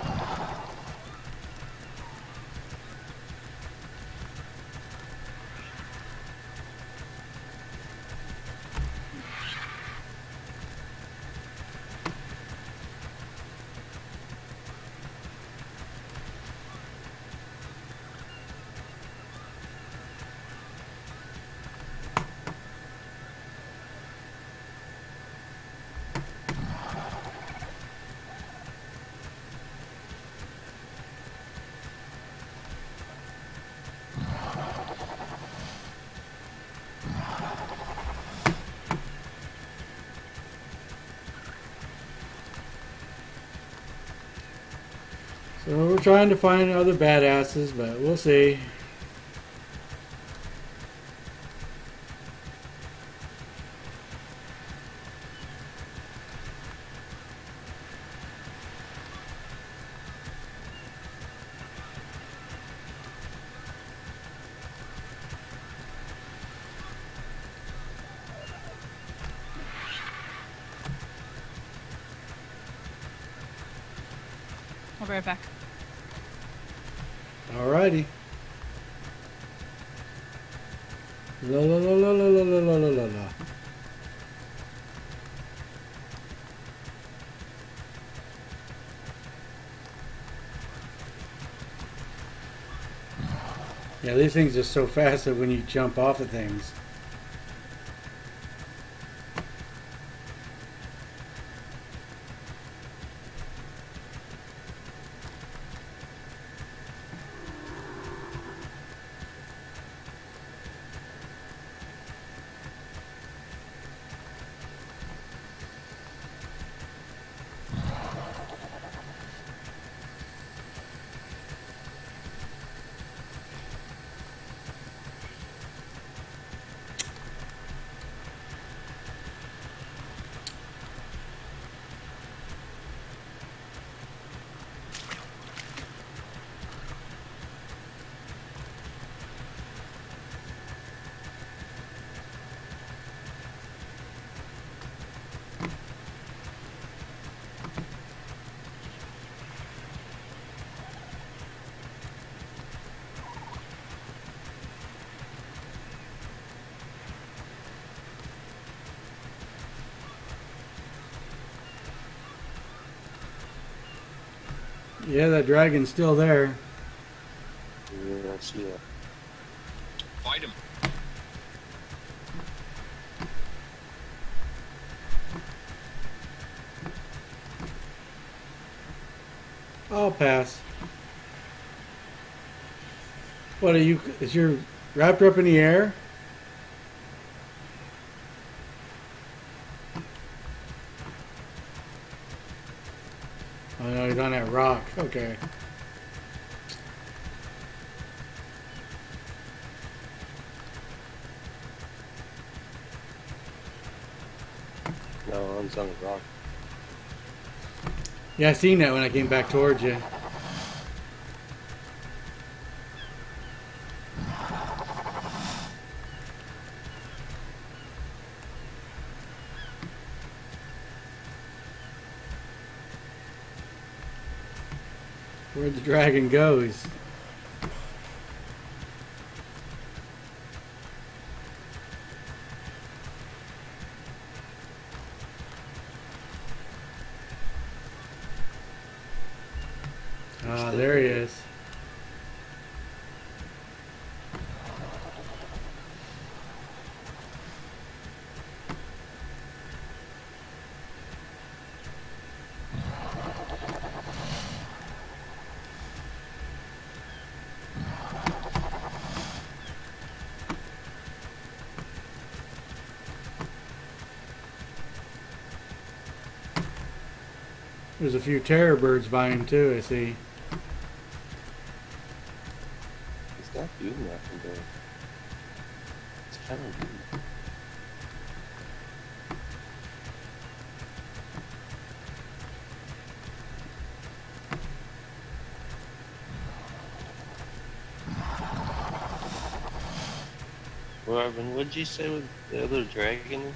So we're trying to find other badasses, but we'll see. Yeah, these things are so fast that when you jump off of things. Yeah, that dragon's still there. Yeah, I see that. Fight him. I'll pass. What are you? Is your wrapped up in the air? Okay. No, one's on the rock. Yeah, I seen that when I came back towards you. Where'd the dragon go? He's Ah, there he is. There's a few terror birds by him too, I see. It's not doing nothing though. It's kind of weird. Marvin, what'd you say with the other dragon?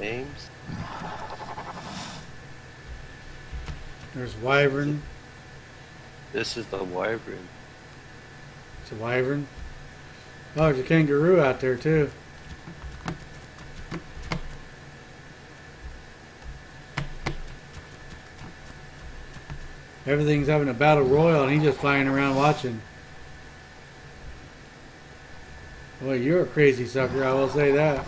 Names? There's wyvern. This is the wyvern. It's a wyvern. Oh, there's a kangaroo out there too. Everything's having a battle royal and he's just flying around watching. Well, you're a crazy sucker, I will say that.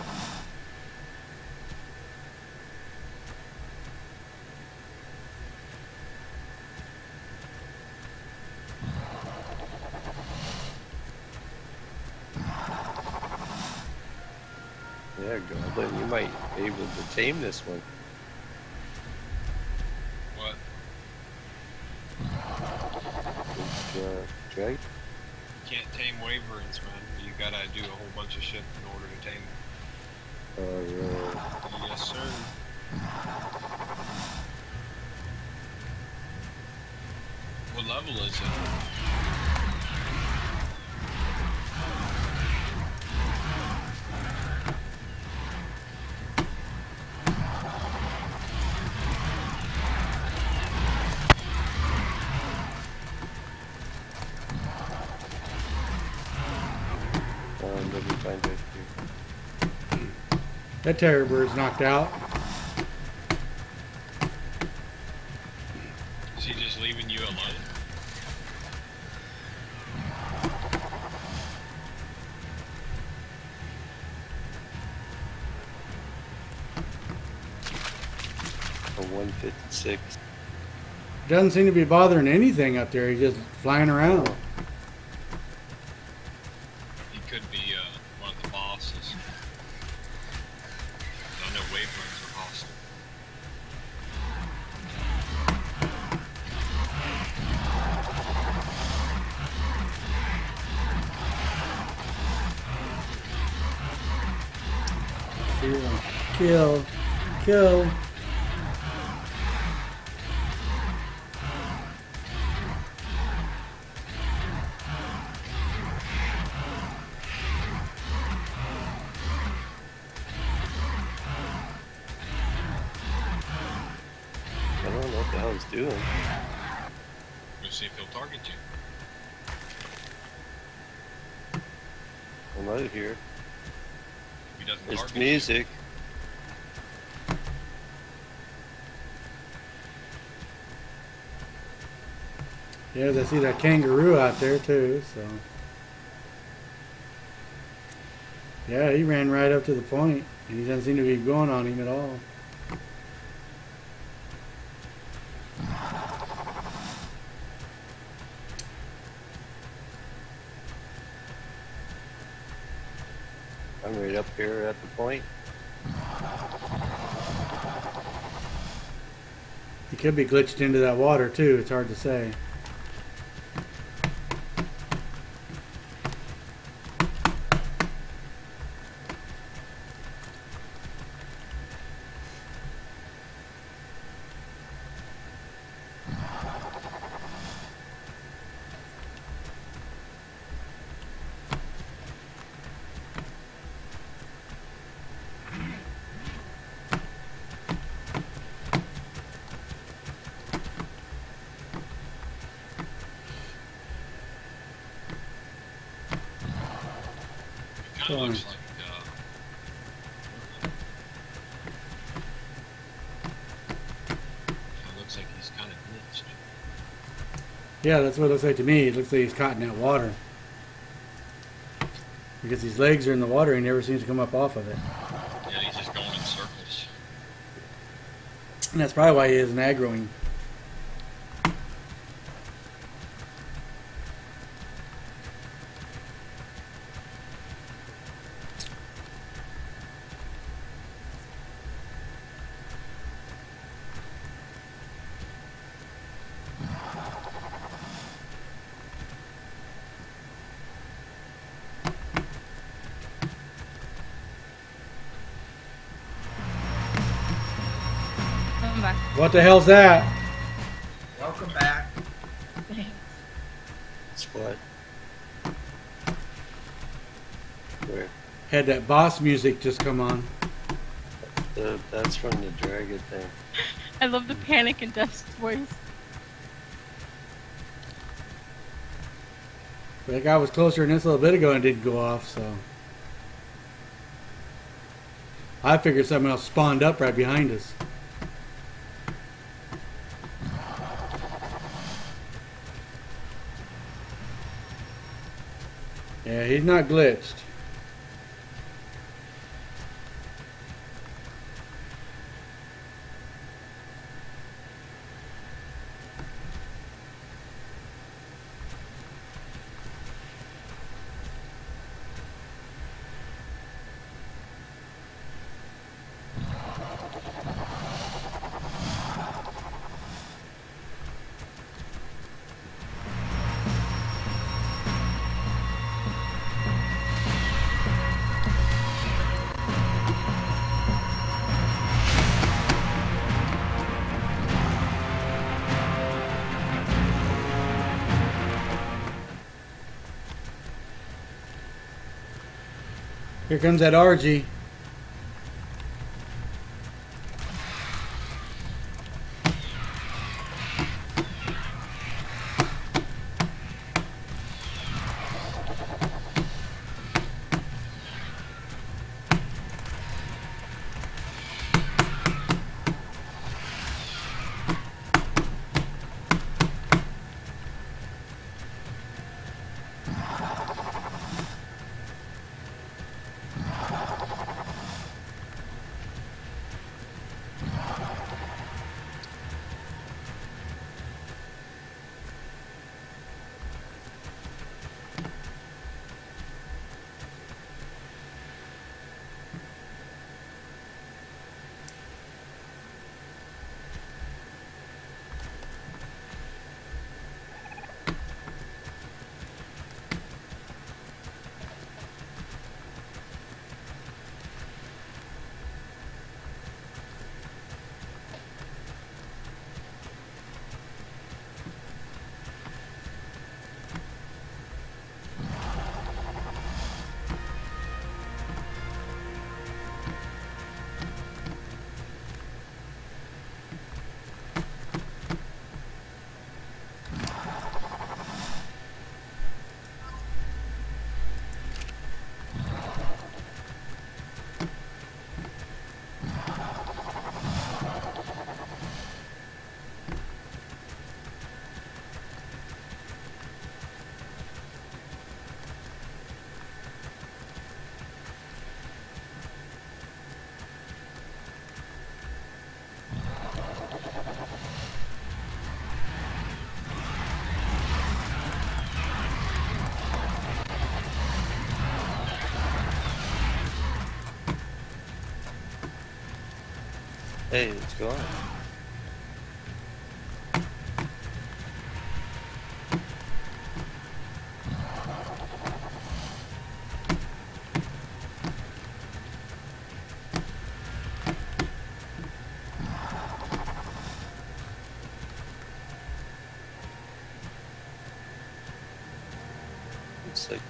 Tame this one. That terror bird's knocked out. Is he just leaving you alone? A 156. Doesn't seem to be bothering anything up there. He's just flying around. Music. Yes, I see that kangaroo out there too, so. Yeah, he ran right up to the point, and he doesn't seem to be going on him at all. up here at the point? He could be glitched into that water too. It's hard to say. It kind of Fine. looks like. Uh, kinda looks like he's kind of glitched. Yeah, that's what it looks like to me. It looks like he's caught in that water. Because his legs are in the water, he never seems to come up off of it. Yeah, he's just going in circles. And that's probably why he isn't aggroing. Come back. What the hell's that? Welcome back. It's what? Where? Had that boss music just come on. The, that's from the dragon thing. I love the panic in Dust's voice. But that guy was closer than this a little bit ago and didn't go off, so. I figured something else spawned up right behind us. Yeah, he's not glitched. Here comes that Argy.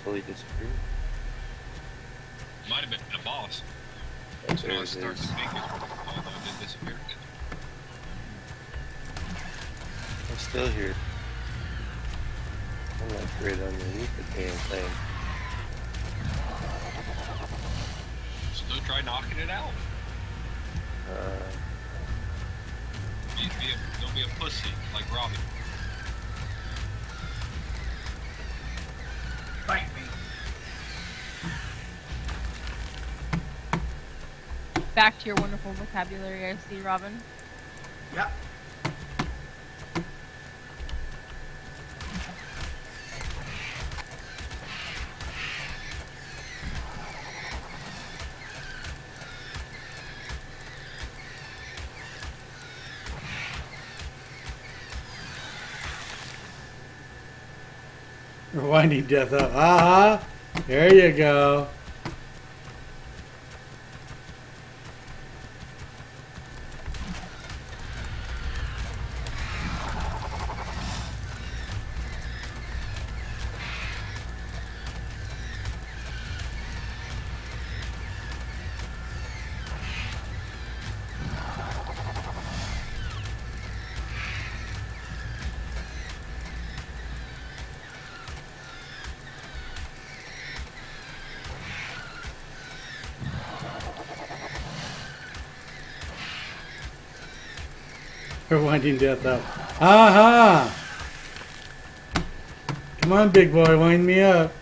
Fully disappeared. Might have been a boss. That's what I it start to is. think it, although it did disappear again. I'm still here. I'm like right underneath the damn thing. Back to your wonderful vocabulary, I see, Robin. Yep. We're winding death up. Aha! There you go. We're winding death up. Aha! Come on, big boy, wind me up.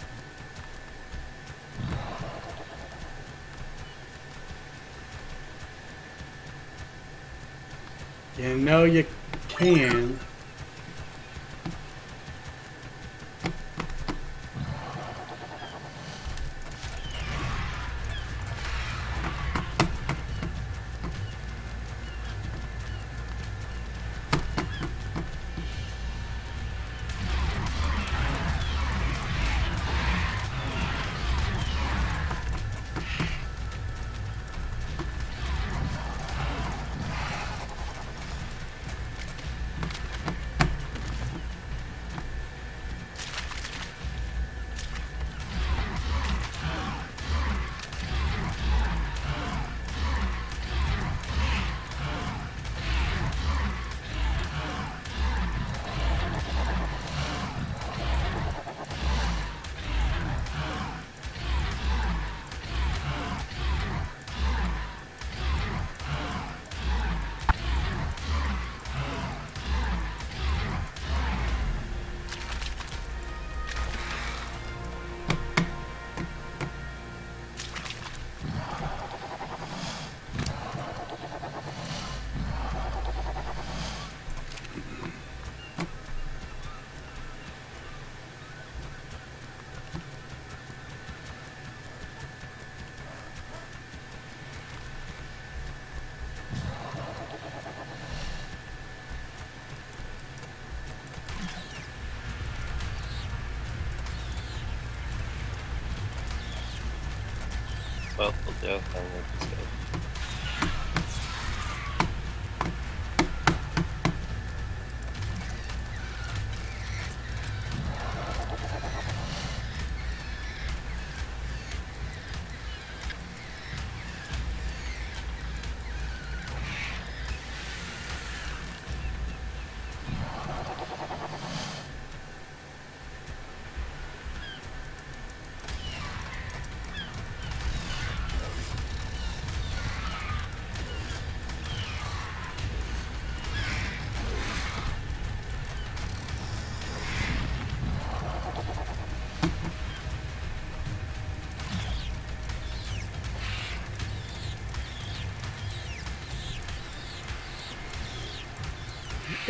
You know you can.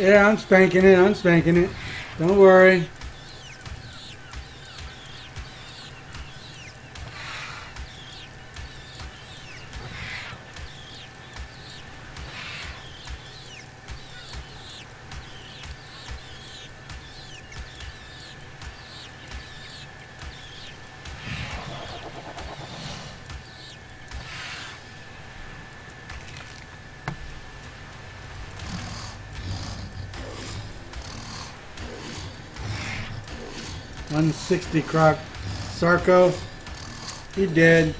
Yeah, I'm spanking it. I'm spanking it. Don't worry. 160 Croc Sarco. He dead.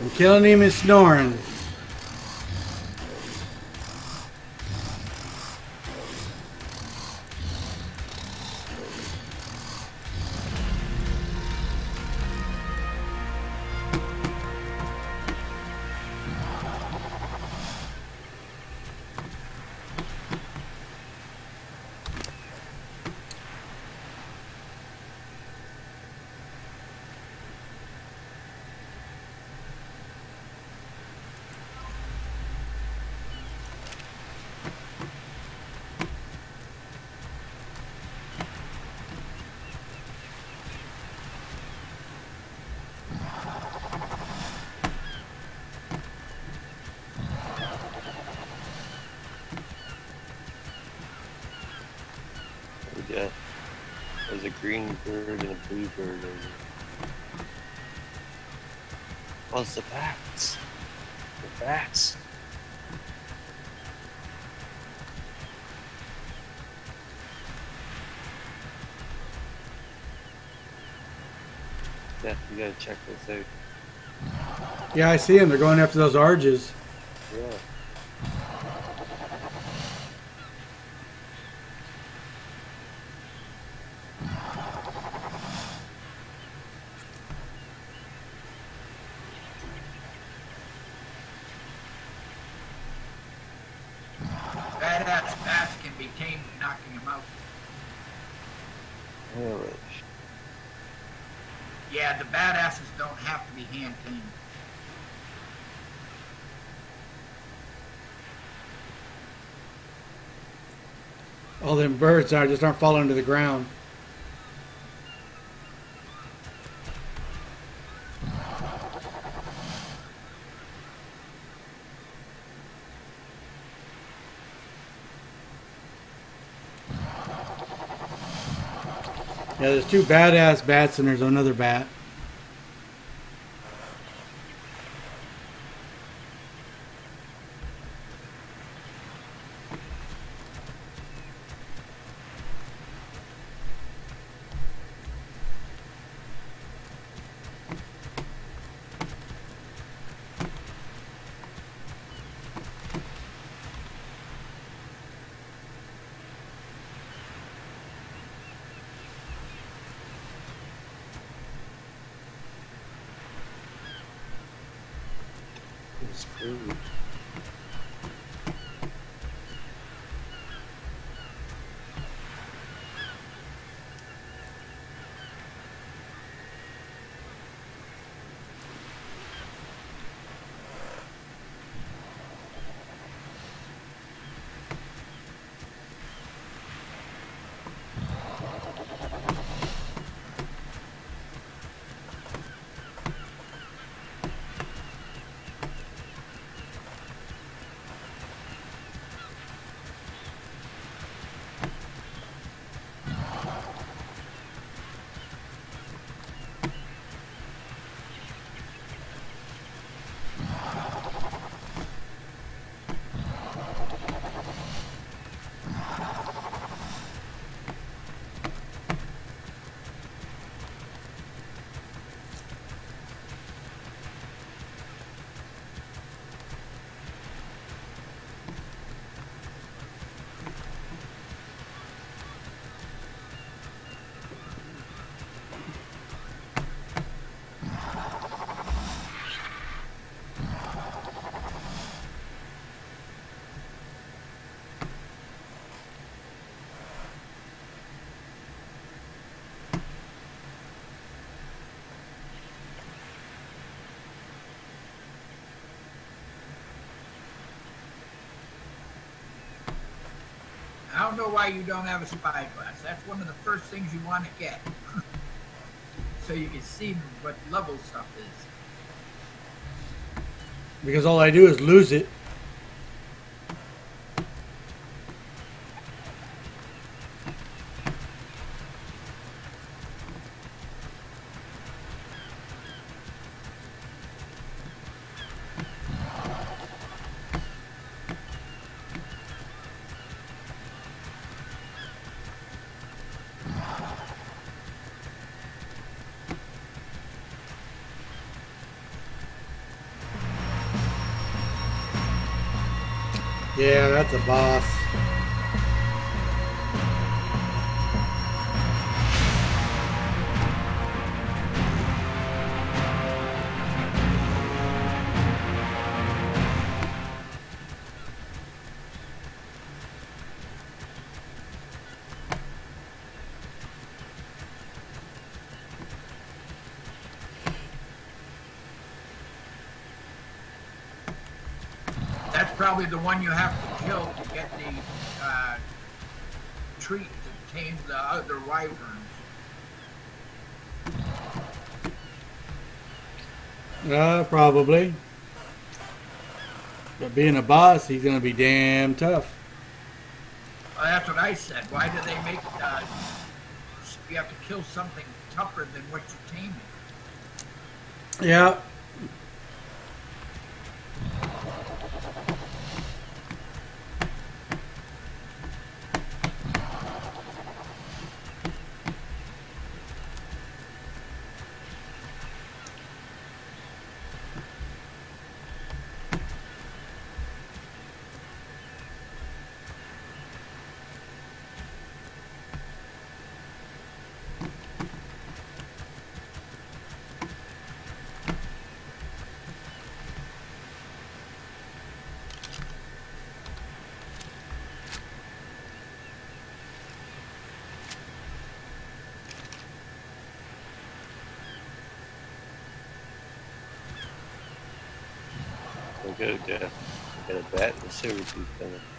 I'm killing him and snoring. You gotta check this out. Yeah, I see them. They're going after those arches. Yeah. Badass bats can be tamed knocking them out. Really? Yeah, the badasses don't have to be hand tamed. Them birds are just aren't falling to the ground. Yeah, there's two badass bats and there's another bat. Why you don't have a spyglass. That's one of the first things you want to get. so you can see what level stuff is. Because all I do is lose it. That's boss. That's probably the one you have to kill to get the uh, tame the other wyverns. Uh, probably. But being a boss, he's gonna be damn tough. Well, that's what I said. Why do they make uh, you have to kill something tougher than what you're taming? Yeah. We're good, yeah. Got tooth coming.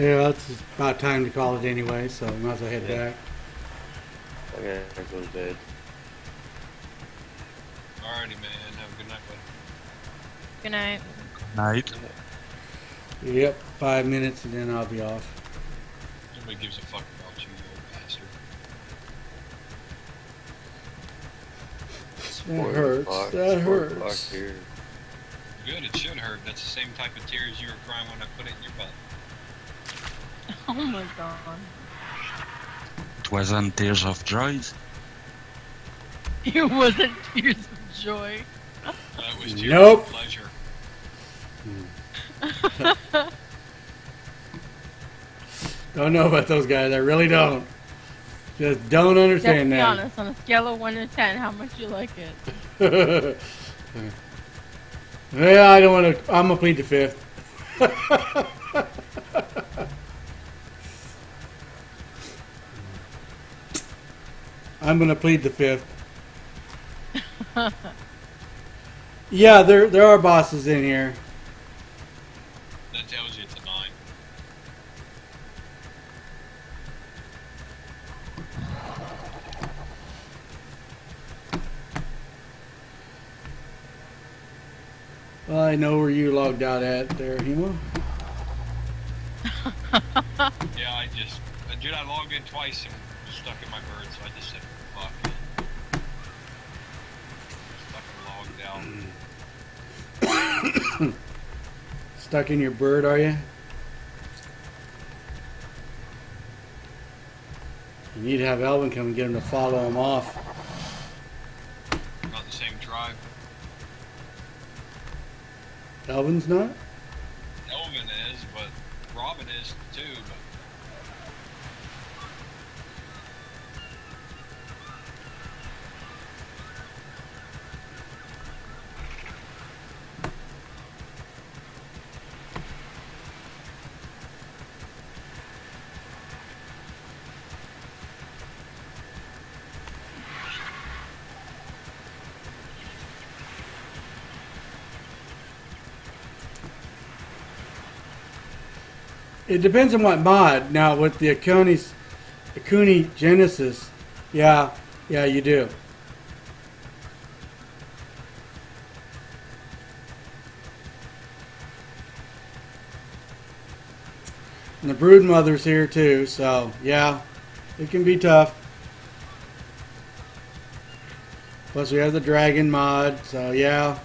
Yeah, it's about time to call it anyway, so I might as well head Yeah. back. I gotta go to bed. Alrighty, man. Have a good night, buddy. Good night. Night. Yep, five minutes and then I'll be off. Nobody gives a fuck about you, you old bastard. That hurts. o'clock, That hurts. Good, it should hurt. That's the same type of tears you were crying when I put it in your butt. Oh my god. It wasn't tears of joy. It wasn't tears of joy. That was tears Nope. of pleasure. Hmm. Don't know about those guys. I really don't. Just don't Just understand be that. honest, on a scale of 1 to 10, how much you like it? yeah, I don't want to. I'm gonna plead the fifth. I'm gonna plead the fifth. yeah, there there are bosses in here. That tells you it's a nine. Well, I know where you logged out at there, Hemo. Yeah, I just, uh, dude, I logged in twice and was stuck in my bird, so I just said, Stuck in your bird, are you? You need to have Elvin come and get him to follow him off. Not the same tribe. Elvin's not? it depends on what mod. Now with the Acuni Akuni Genesis, yeah, yeah, you do. And the brood mother's here too, so yeah, it can be tough. Plus we have the dragon mod, so yeah.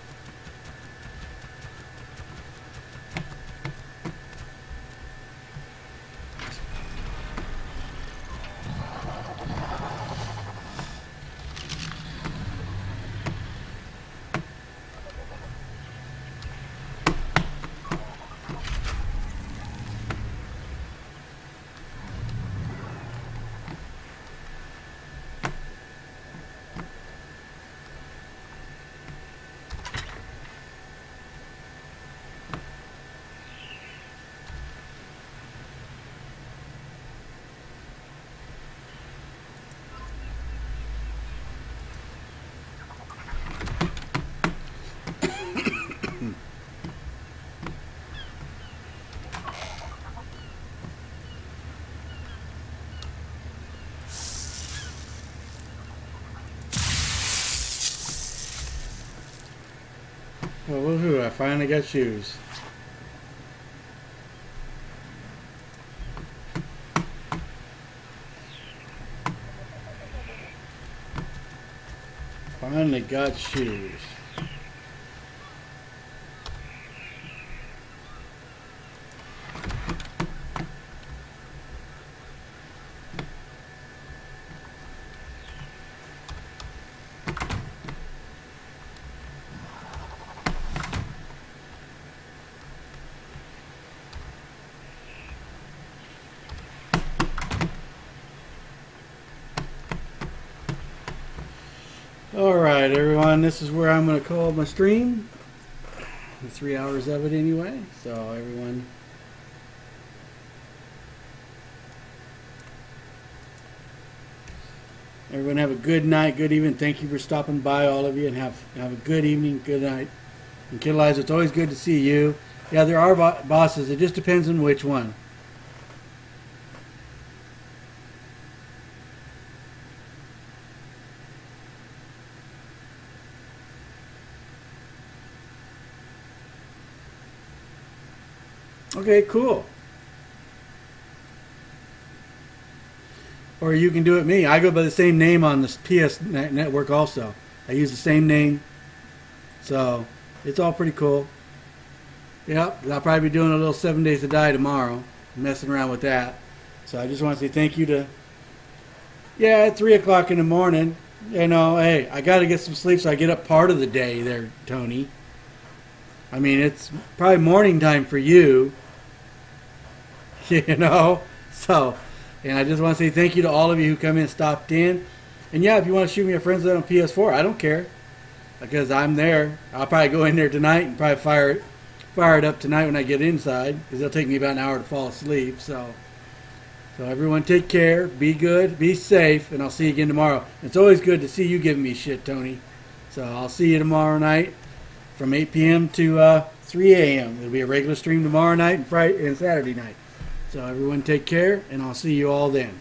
I got shoes. Finally got shoes. Alright, everyone, this is where I'm going to call my stream. Three hours of it, anyway. So, everyone. Everyone have a good night, good evening. Thank you for stopping by, all of you, and have have a good evening, good night. And Kid Eliza, it's always good to see you. Yeah, there are bo- bosses. It just depends on which one. Okay, cool. Or you can do it me. I go by the same name on the PS network also. I use the same name. So, it's all pretty cool. Yep, I'll probably be doing a little seven days to die tomorrow. Messing around with that. So I just want to say thank you to Yeah, at three o'clock in the morning. You know, hey, I gotta get some sleep so I get up part of the day there, Tony. I mean it's probably morning time for you. you know? So, and I just want to say thank you to all of you who come in and stopped in. And yeah, if you want to shoot me a friends on PS4, I don't care. Because I'm there. I'll probably go in there tonight and probably fire it, fire it up tonight when I get inside. Because it'll take me about an hour to fall asleep. So, so everyone take care, be good, be safe, and I'll see you again tomorrow. It's always good to see you giving me shit, Tony. So I'll see you tomorrow night from 8 p.m. to uh, 3 a.m. It'll be a regular stream tomorrow night and Friday and Saturday night. So everyone take care, and I'll see you all then.